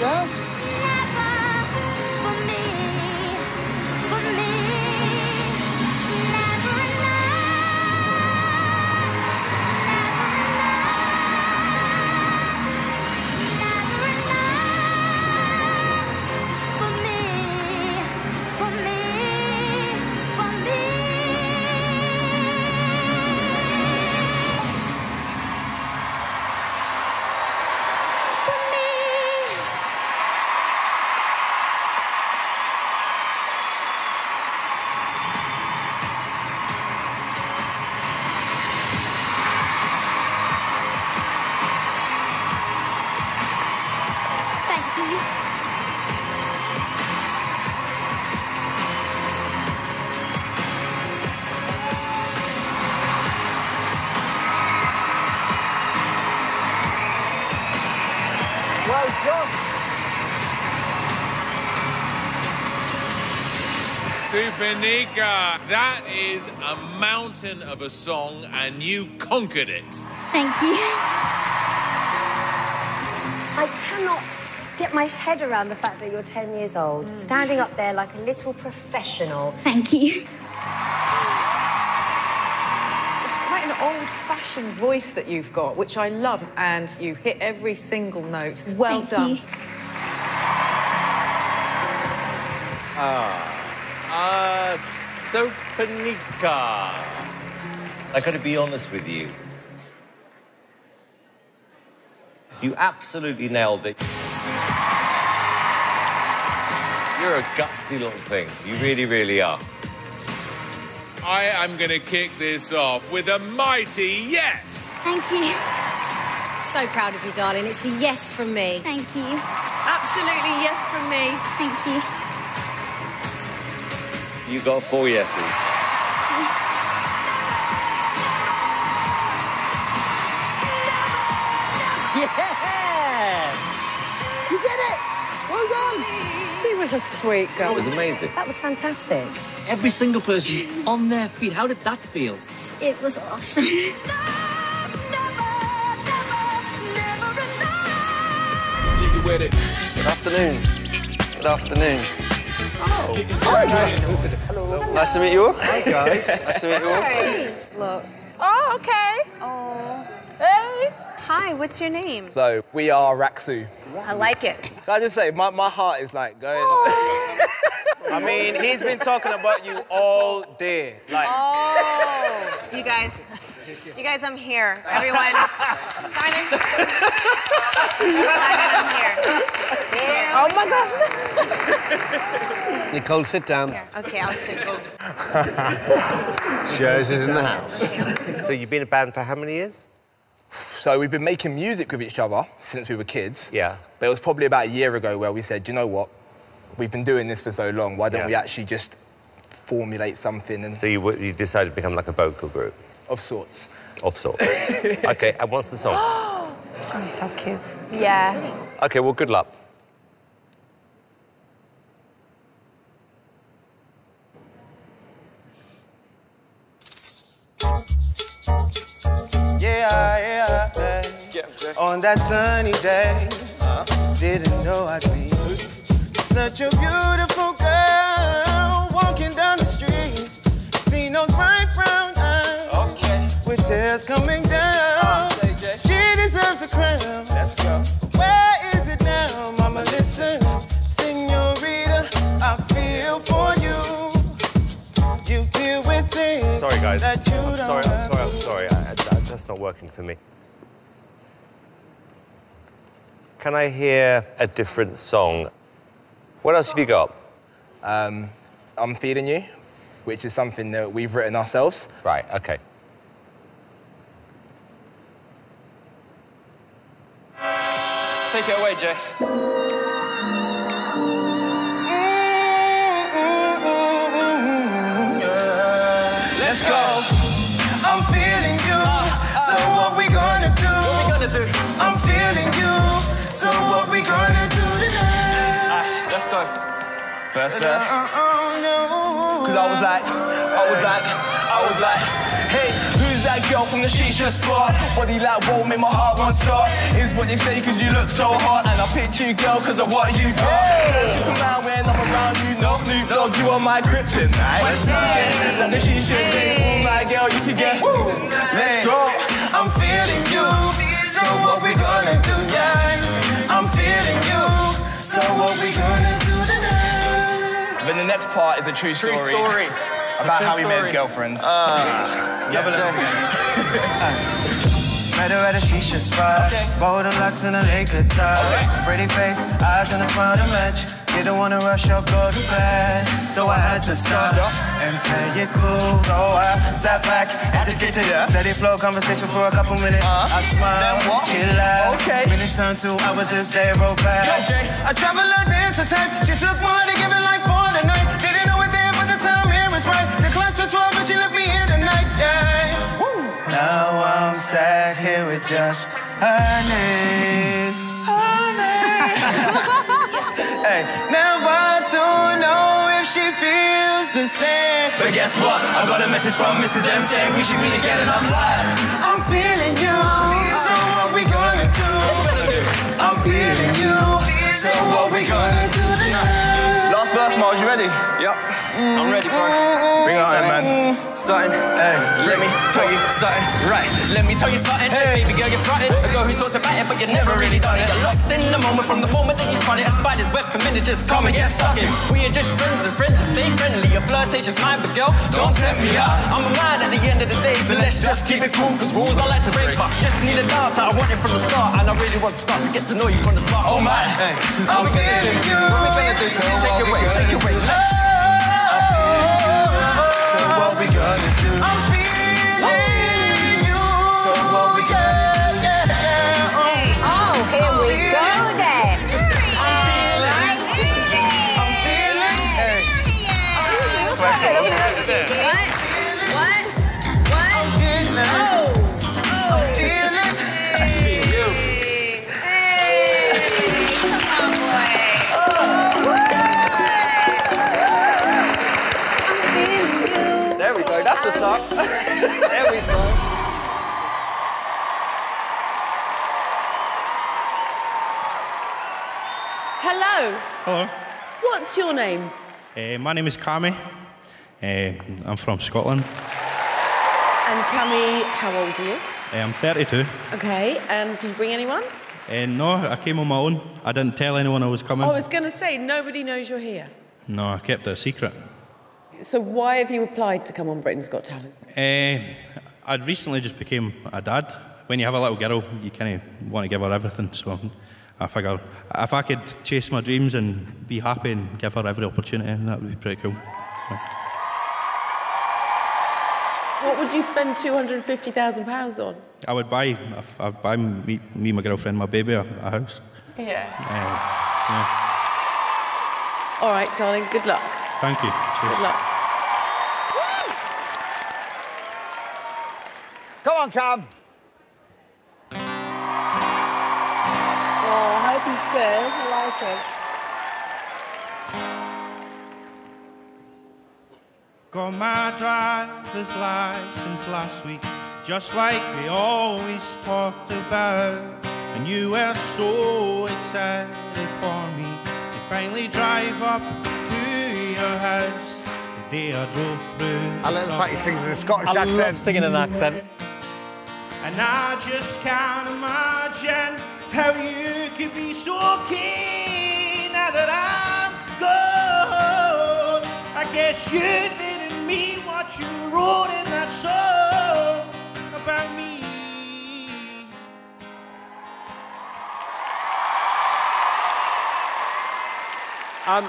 Yeah? Souparnika, that is a mountain of a song, and you conquered it. Thank you. I cannot get my head around the fact that you're 10 years old, standing up there like a little professional. Thank you. It's quite an old-fashioned voice that you've got, which I love, and you hit every single note. Well Thank done. you. Ah. Uh, Souparnika. I gotta be honest with you. You absolutely nailed it. You're a gutsy little thing. You really, really are. I am going to kick this off with a mighty yes. Thank you. So proud of you, darling. It's a yes from me. Thank you. Absolutely yes from me. Thank you. You got four yeses. [LAUGHS] Yeah! You did it! Well done! She was a sweet girl. That was amazing. That was fantastic. Every single person on their feet. How did that feel? It was awesome. [LAUGHS] Jiggy with it. Good afternoon. Good afternoon. Oh. Nice to meet you all. Hi, guys. [LAUGHS] nice to meet you all. Look. Oh, okay. Oh. Hey. Hi, what's your name? So we are Raksu. I like it. Can I just say, my, my heart is like going. [LAUGHS] I mean, he's been talking about you all day. Like, Oh. You guys. You guys, I'm here. Everyone. Simon. [LAUGHS] Simon, I'm here. Oh my gosh. Nicole, sit down. Okay, I'll sit. down. Shows is in the house. So you've been a band for how many years? So we've been making music with each other since we were kids. Yeah. But it was probably about a year ago where we said, you know what? We've been doing this for so long. Why don't Yeah. we actually just formulate something and So you, you decided to become like a vocal group of sorts? Of sorts. [LAUGHS] okay, and what's the song? [GASPS] Oh, he's so cute. Yeah. Okay, well, good luck. yeah, yeah, yeah. On that sunny day, uh-huh. didn't know I'd be such a beautiful girl walking down the street. See those bright brown eyes with tears coming down. She deserves a crown. Let's go. Where is it now, Mama? Listen, Senorita, I feel for you. You deal with things Sorry, guys. that you I'm sorry, I'm sorry, I'm sorry. I, I, that's not working for me. Can I hear a different song? What else have you got? Um, I'm feeding you, which is something that we've written ourselves. Right, okay. Take it away, Jay. Let's go. I'm feeling you. So what we gonna do? What we gonna do? I'm feeling you. So what we gonna do tonight? Ash, let's go. First verse. Uh-uh, Cause I was like, I was like, I was like, hey, who's that girl from the shisha spot? Body like whoa, make my heart want start. Is what they say cause you look so hot. And I picture you, girl, cause of what you got. Hey. Come out when I'm around you, no Snoop Dogg, you are my kryptonite. West side, like the shisha thing. Oh my girl, you can get Let's go. I'm feeling you. So what we gonna do, yeah? I'm feeling you. So what we gonna do tonight? Then the next part is a true story. True story. About how he met his girlfriend. Uh, yeah, Met her at a shisha spot. Golden locks and a Laker top. Pretty face, eyes and a smile to match. Didn't wanna rush or go too fast, so I had to stop and play it cool. So I sat back and just get to the steady flow conversation for a couple minutes. I smile, chill out. Okay. Minutes turned to hours as they roll back. Yo, Jay, I travel a dancer type. She took one to give it like I'm here with just her name. Her name. [LAUGHS] Hey, never to know if she feels the same. But guess what? I got a message from Mrs. M saying we should really get it up live. I'm feeling you. So what we gonna do? I'm feeling you. So what we gonna do tonight? Verse, Miles, you ready? Yep. Mm. I'm ready, bro. Bring it on, man. Something, hey, let me tell you something. Right, let me tell you something. Hey, baby girl, you're frontin'. A girl who talks about it, but you never really done it. Lost in the moment from the moment that you spun it. A spider's web for minute, just come and get stuck in. We are just friends, and friends, just stay friendly. Your flirtatious mind, but girl, don't tempt me out. I'm a man at the end of the day, so let's just keep it cool. Cause rules I like to break, but just need a dance. I want it from the start, and I really want to start to get to know you from the start. Oh man, hey, I'm feeling you. We gonna do? Take it away, take it away. We go. Up. [LAUGHS] there we go. Hello. Hello. What's your name? Uh, my name is Cammy. Uh, I'm from Scotland. And Cammy, how old are you? Uh, I'm 32. Okay. And did you bring anyone? Uh, no, I came on my own. I didn't tell anyone I was coming. I was going to say nobody knows you're here. No, I kept it a secret. So why have you applied to come on Britain's Got Talent? Uh, I'd recently just became a dad. When you have a little girl, you kind of want to give her everything. So I figure if I could chase my dreams and be happy and give her every opportunity, that would be pretty cool. So, What would you spend £250,000 on? I would buy, I'd buy me, me my girlfriend, my baby, a, a house. Yeah. Uh, yeah. All right, darling, good luck. Thank you. Cheers. Good luck. Come on, Cam. Oh, I hope he's good. I like it. Got my driver's license last week, just like we always talked about. And you were so excited for me to finally drive up to your house the day I drove through. I love the fact he sings in a Scottish I accent. love singing an accent. And I just can't imagine how you could be so keen now that I'm gone. I guess you didn't mean what you wrote in that song about me. Um,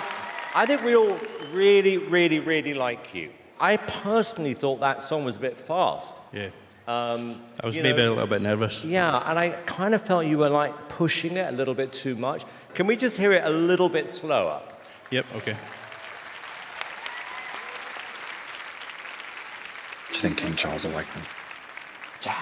I think we all really, really, really like you. I personally thought that song was a bit fast. Yeah. Um, I was you maybe know- a little bit nervous. Yeah, and I kind of felt you were like pushing it a little bit too much. Can we just hear it a little bit slower? Yep, okay. Do you think King Charles will like them? Yeah.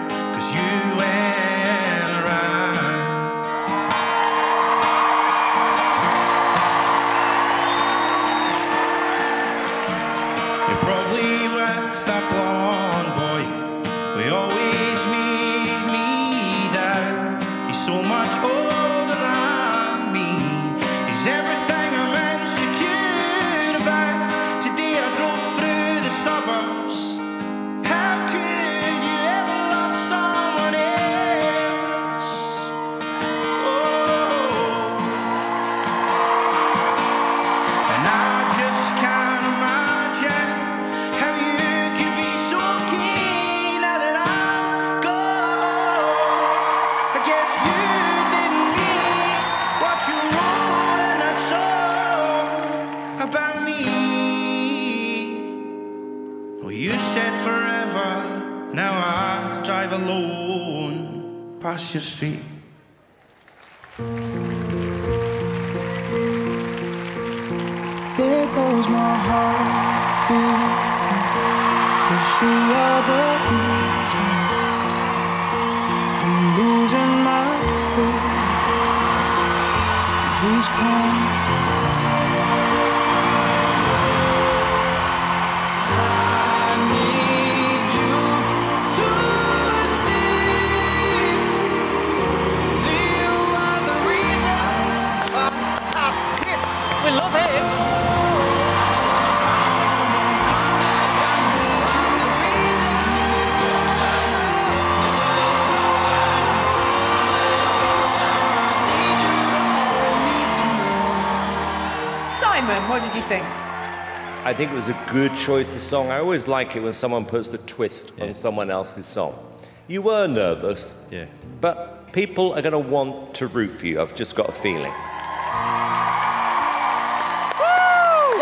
I think it was a good choice of song. I always like it when someone puts the twist on someone else's song. You were nervous, Yeah. but people are going to want to root for you. I've just got a feeling.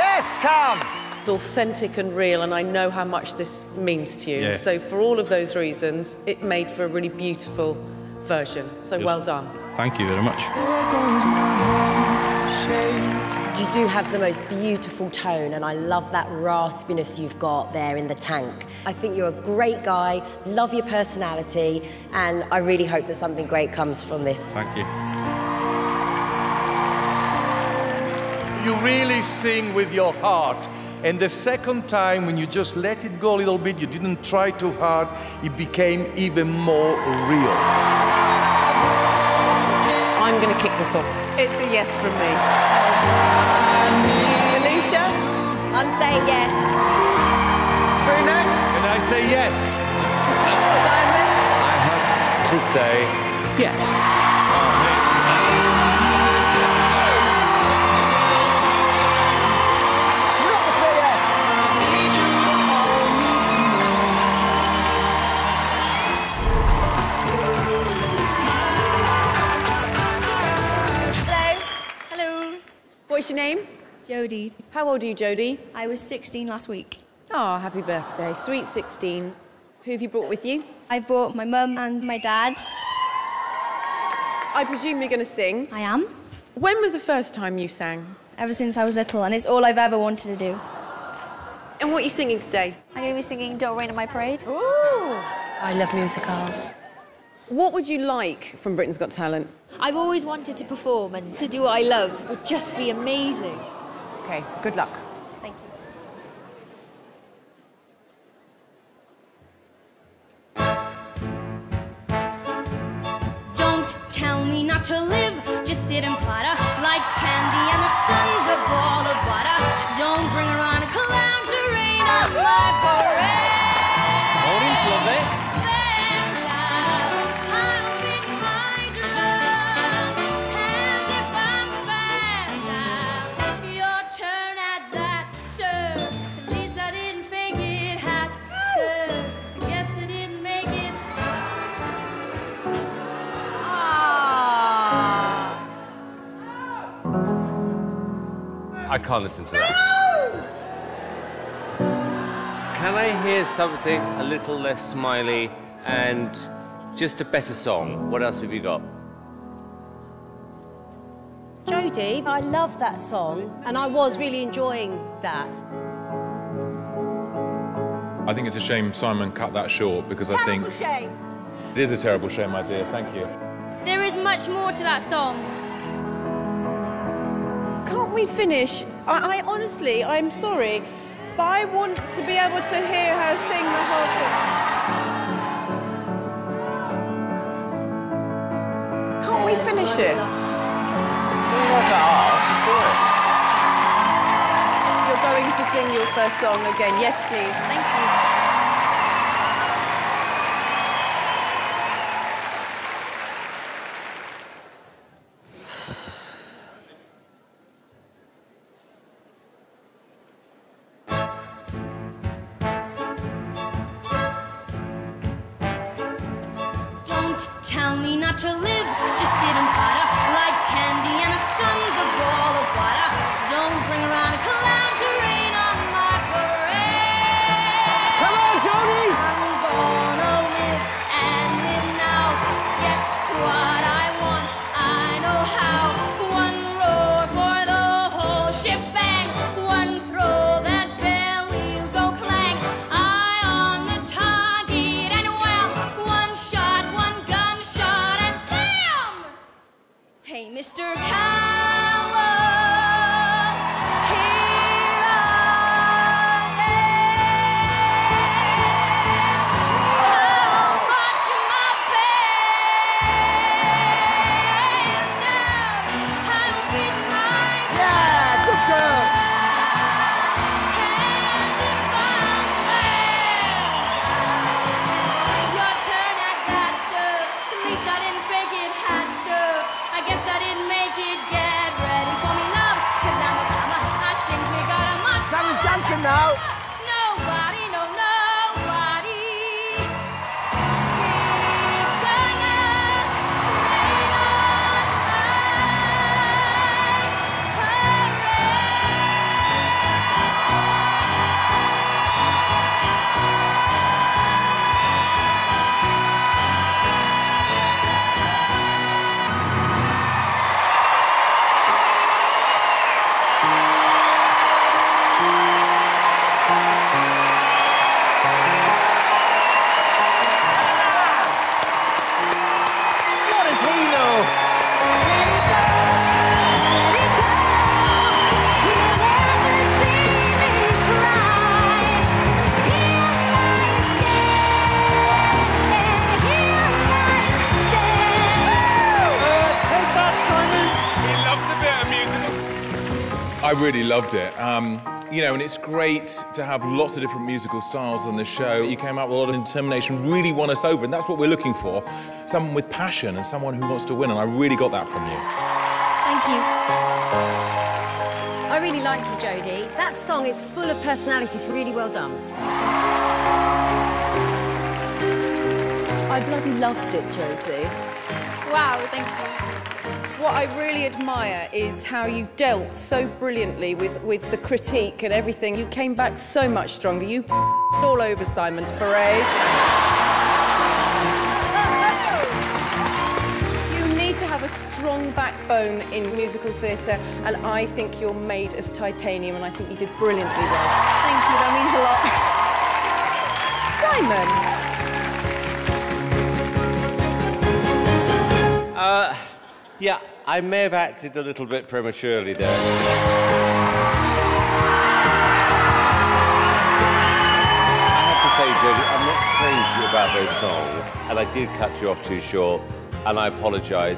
Yes, come. It's authentic and real, and I know how much this means to you. Yeah. So, for all of those reasons, it made for a really beautiful version. So, Yes. well done. Thank you very much. You do have the most beautiful tone, and I love that raspiness you've got there in the tank. I think you're a great guy, love your personality, and I really hope that something great comes from this. Thank you. You really sing with your heart. And the second time, when you just let it go a little bit, you didn't try too hard, it became even more real. I'm going to kick this off. It's a yes from me. Alesha? I'm saying yes. Bruno? And I say yes. Simon? I have to say yes. Smith What's your name? Jodie. How old are you, Jodie? I was 16 last week. Oh, happy birthday. Sweet 16. Who have you brought with you? I brought my mum and my dad. I presume you're going to sing. I am. When was the first time you sang? Ever since I was little, and it's all I've ever wanted to do. And what are you singing today? I'm going to be singing Don't Rain on My Parade. Ooh. I love musicals. What would you like from Britain's Got Talent? I've always wanted to perform, and to do what I love would just be amazing. Okay, good luck. Thank you. Don't tell me not to live, just sit and potter. Life's candy and the sun's a ball of butter. Don't bring around a clown to rain on my parade. I can't listen to that. Can I hear something a little less smiley and just a better song? What else have you got? Jodie, I love that song, and I was really enjoying that. I think it's a shame Simon cut that short because I think shame. it is a terrible shame, my dear. Thank you. There is much more to that song. Can't we finish? I, I honestly, I'm sorry, but I want to be able to hear her sing the whole thing. Can't we finish it? You're going to sing your first song again. Yes, please. Thank you. Don't tell me not to live, just sit and potter. Life's candy and the sun's a ball of butter. Don't bring around a clown really loved it. Um, you know, and it's great to have lots of different musical styles on the show. You came out with a lot of determination, really won us over, and that's what we're looking for. Someone with passion and someone who wants to win, and I really got that from you. Thank you. I really like you, Jodie. That song is full of personality, so really well done. I bloody loved it, Jodie. Wow, thank you. What I really admire is how you dealt so brilliantly with, with the critique and everything. You came back so much stronger. You [LAUGHS] all over Simon's parade. You need to have a strong backbone in musical theatre, and I think you're made of titanium, and I think you did brilliantly well. Thank you, that means a lot. Simon! Uh, yeah, I may have acted a little bit prematurely there. I have to say, Jodie, I'm not crazy about those songs, and I did cut you off too short, and I apologise.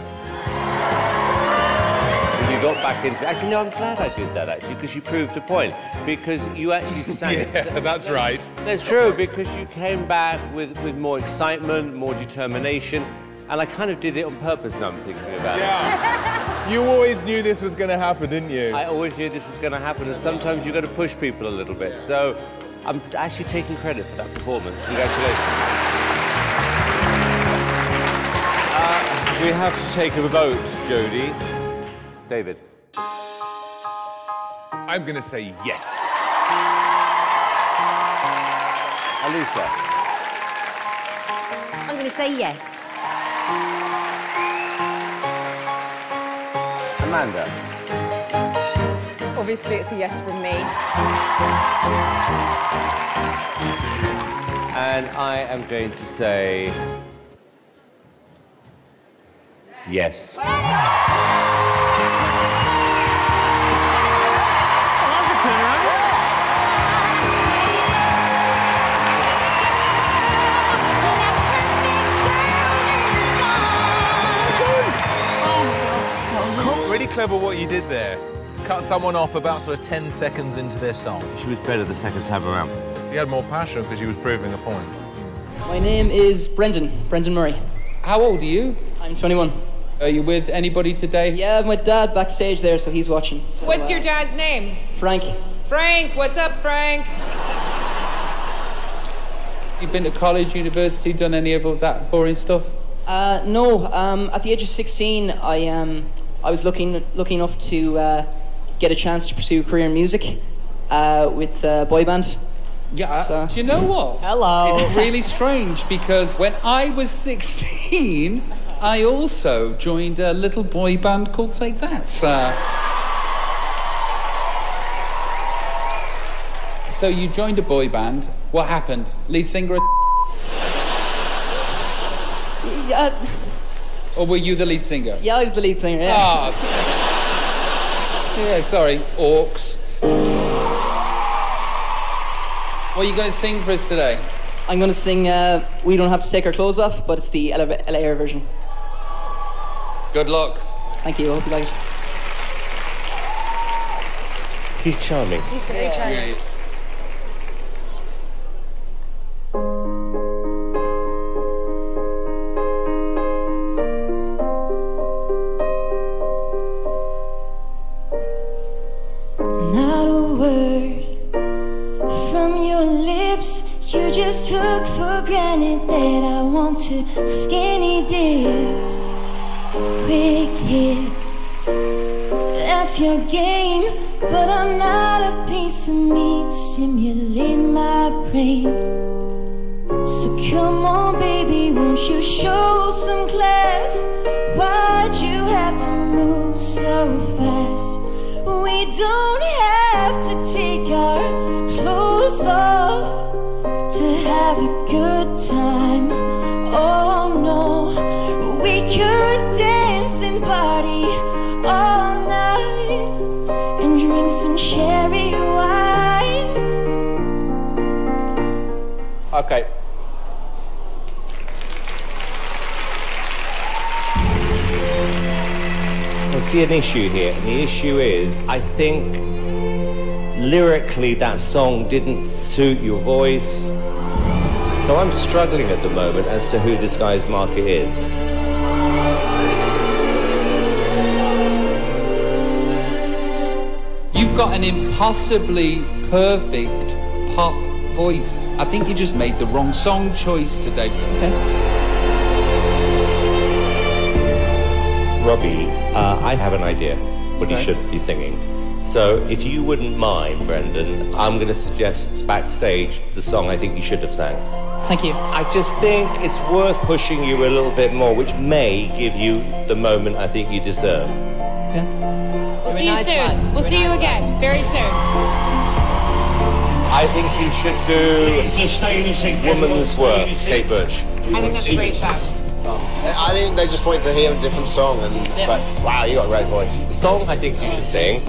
You got back into it. Actually, no, I'm glad I did that, actually, because you proved a point. Because you actually [LAUGHS] sang it. Yeah, that's right. That's true, because you came back with, with more excitement, more determination, and I kind of did it on purpose now I'm thinking about it. Yeah. You always knew this was going to happen, didn't you? I always knew this was going to happen, and sometimes you've got to push people a little bit. So I'm actually taking credit for that performance. Congratulations. Uh, we have to take a vote, Jodie. David. I'm going to say yes. Alesha. I'm going to say yes. Amanda. Obviously, it's a yes from me. And I am going to say yes. Really clever what you did there. Cut someone off about sort of 10 seconds into their song. She was better the second time around. She had more passion because she was proving a point. My name is Brendan, Brendan Murray. How old are you? I'm 21. Are you with anybody today? Yeah, my dad backstage there, so he's watching. So, What's uh, your dad's name? Frank. Frank, what's up, Frank? You've been to college, university, done any of all that boring stuff? Uh, no, um, at the age of 16, I, um, I was looking, lucky enough to uh, get a chance to pursue a career in music uh, with a boy band. Yeah, So- do you know what? Hello. It's [LAUGHS] really strange because when I was 16, I also joined a little boy band called Take That. Uh, so you joined a boy band. What happened? Lead singer? [LAUGHS] Yeah, Or were you the lead singer? yeah, I was the lead singer, yeah. Ah. yeah, sorry, orcs. What are you going to sing for us today? I'm going to sing uh, We Don't Have to Take Our Clothes Off, but it's the LA, Ella Eyre version. Good luck. Thank you, I hope you like it. He's charming. He's very charming. Not an issue here, and the issue is I think lyrically that song didn't suit your voice. So I'm struggling at the moment as to who this guy's market is. You've got an impossibly perfect pop voice. I think you just made the wrong song choice today. [LAUGHS] Robbie, uh, I have an idea what he should be singing. So if you wouldn't mind, Brendan, I'm going to suggest backstage the song I think you should have sang. Thank you. I just think it's worth pushing you a little bit more, which may give you the moment I think you deserve. We'll see you soon. We'll see you again very soon. I think you should do Woman's Work, Kate Bush. I think that's a great shout. I think they just wanted to hear a different song, and but wow, you got a great voice. The song I think you should sing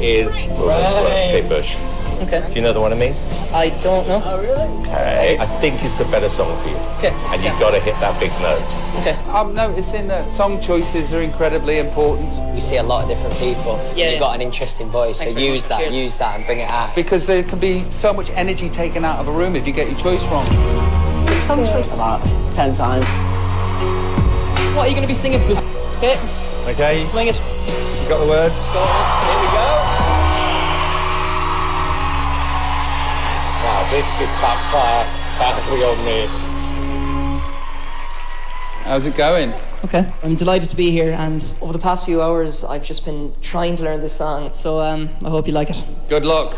is Woman's Work, Right. Kate Bush. Okay. Do you know the one I mean? I don't know. Oh, really? Okay. I think it's a better song for you. Okay. And you've got to hit that big note. Okay. I'm noticing that song choices are incredibly important. We see a lot of different people. Yeah, You've yeah. got an interesting voice, Thanks so use that, Cheers. use that, and bring it out. Because there can be so much energy taken out of a room if you get your choice wrong. Song choice about ten times. What are you going to be singing for? Okay. Okay. Swing it. You got the words. Here we go. Wow, this could backfire badly on me. How's it going? Okay. I'm delighted to be here, and over the past few hours, I've just been trying to learn this song. So um, I hope you like it. Good luck.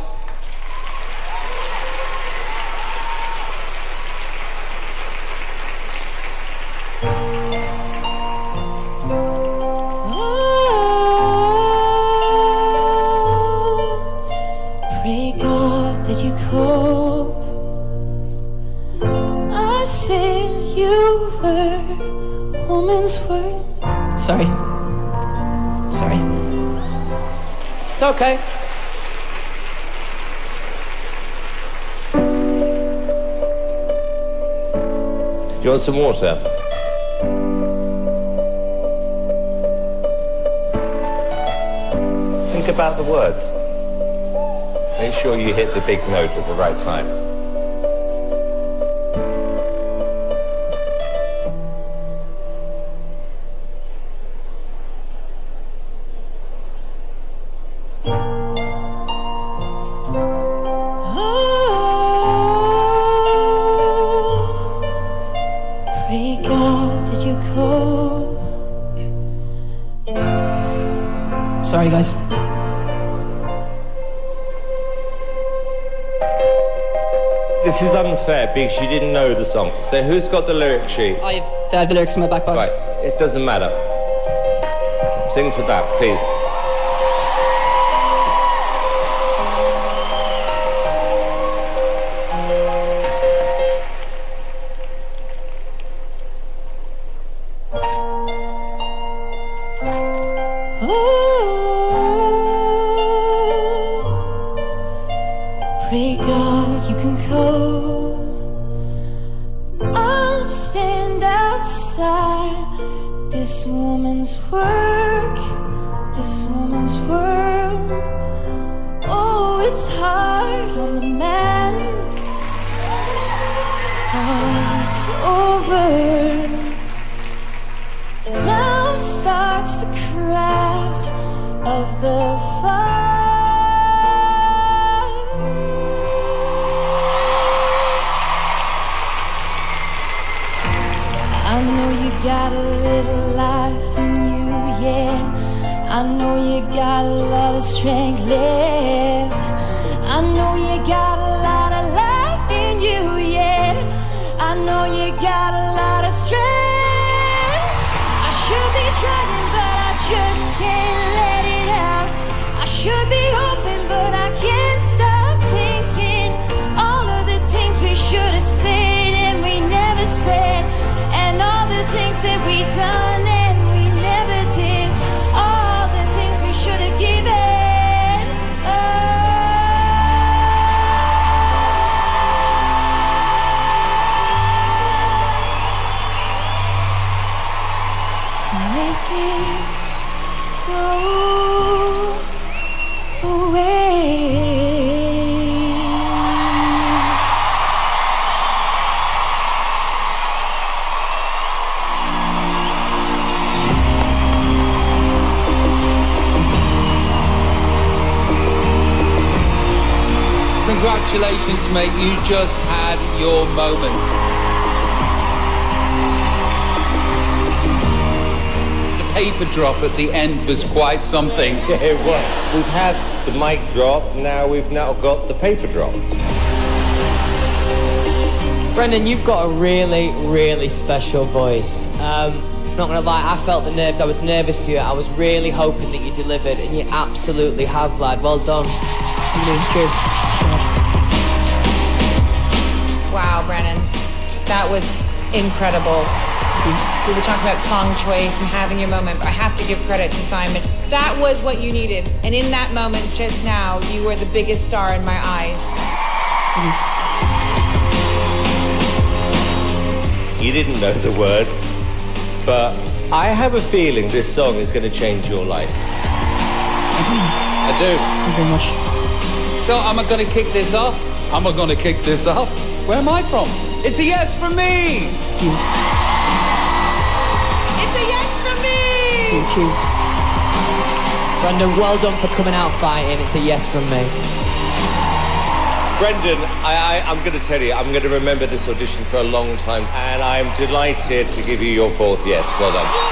Okay. Do you want some water? Think about the words. Make sure you hit the big note at the right time. This is unfair because you didn't know the song. So who's got the lyric sheet? I have, I have the lyrics in my back pocket. Right, it doesn't matter. Sing for that, please. I know you got a lot of strength left. I know you got a lot of life in you, yeah. I know you got a lot of strength. I should be trying, but I just can't let it out. I should be hoping, but I can't stop thinking all of the things we should have said and we never said, and all the things that we done Congratulations, mate. You just had your moments. The paper drop at the end was quite something. [LAUGHS] Yeah, it was. We've had the mic drop, now we've now got the paper drop. Brendan, you've got a really, really special voice. Um, not gonna lie, I felt the nerves. I was nervous for you. I was really hoping that you delivered, and you absolutely have, lad. Well done. Cheers. That was incredible. We were talking about song choice and having your moment, but I have to give credit to Simon. That was what you needed. And in that moment just now, you were the biggest star in my eyes. You didn't know the words, but I have a feeling this song is going to change your life. I do. Thank you very much. So, am I going to kick this off? Am I going to kick this off? Where am I from? It's a yes from me! It's a yes from me! Cheers. Brendan, well done for coming out fighting. It's a yes from me. Brendan, I, I, I'm going to tell you, I'm going to remember this audition for a long time, and I'm delighted to give you your fourth yes. Well done.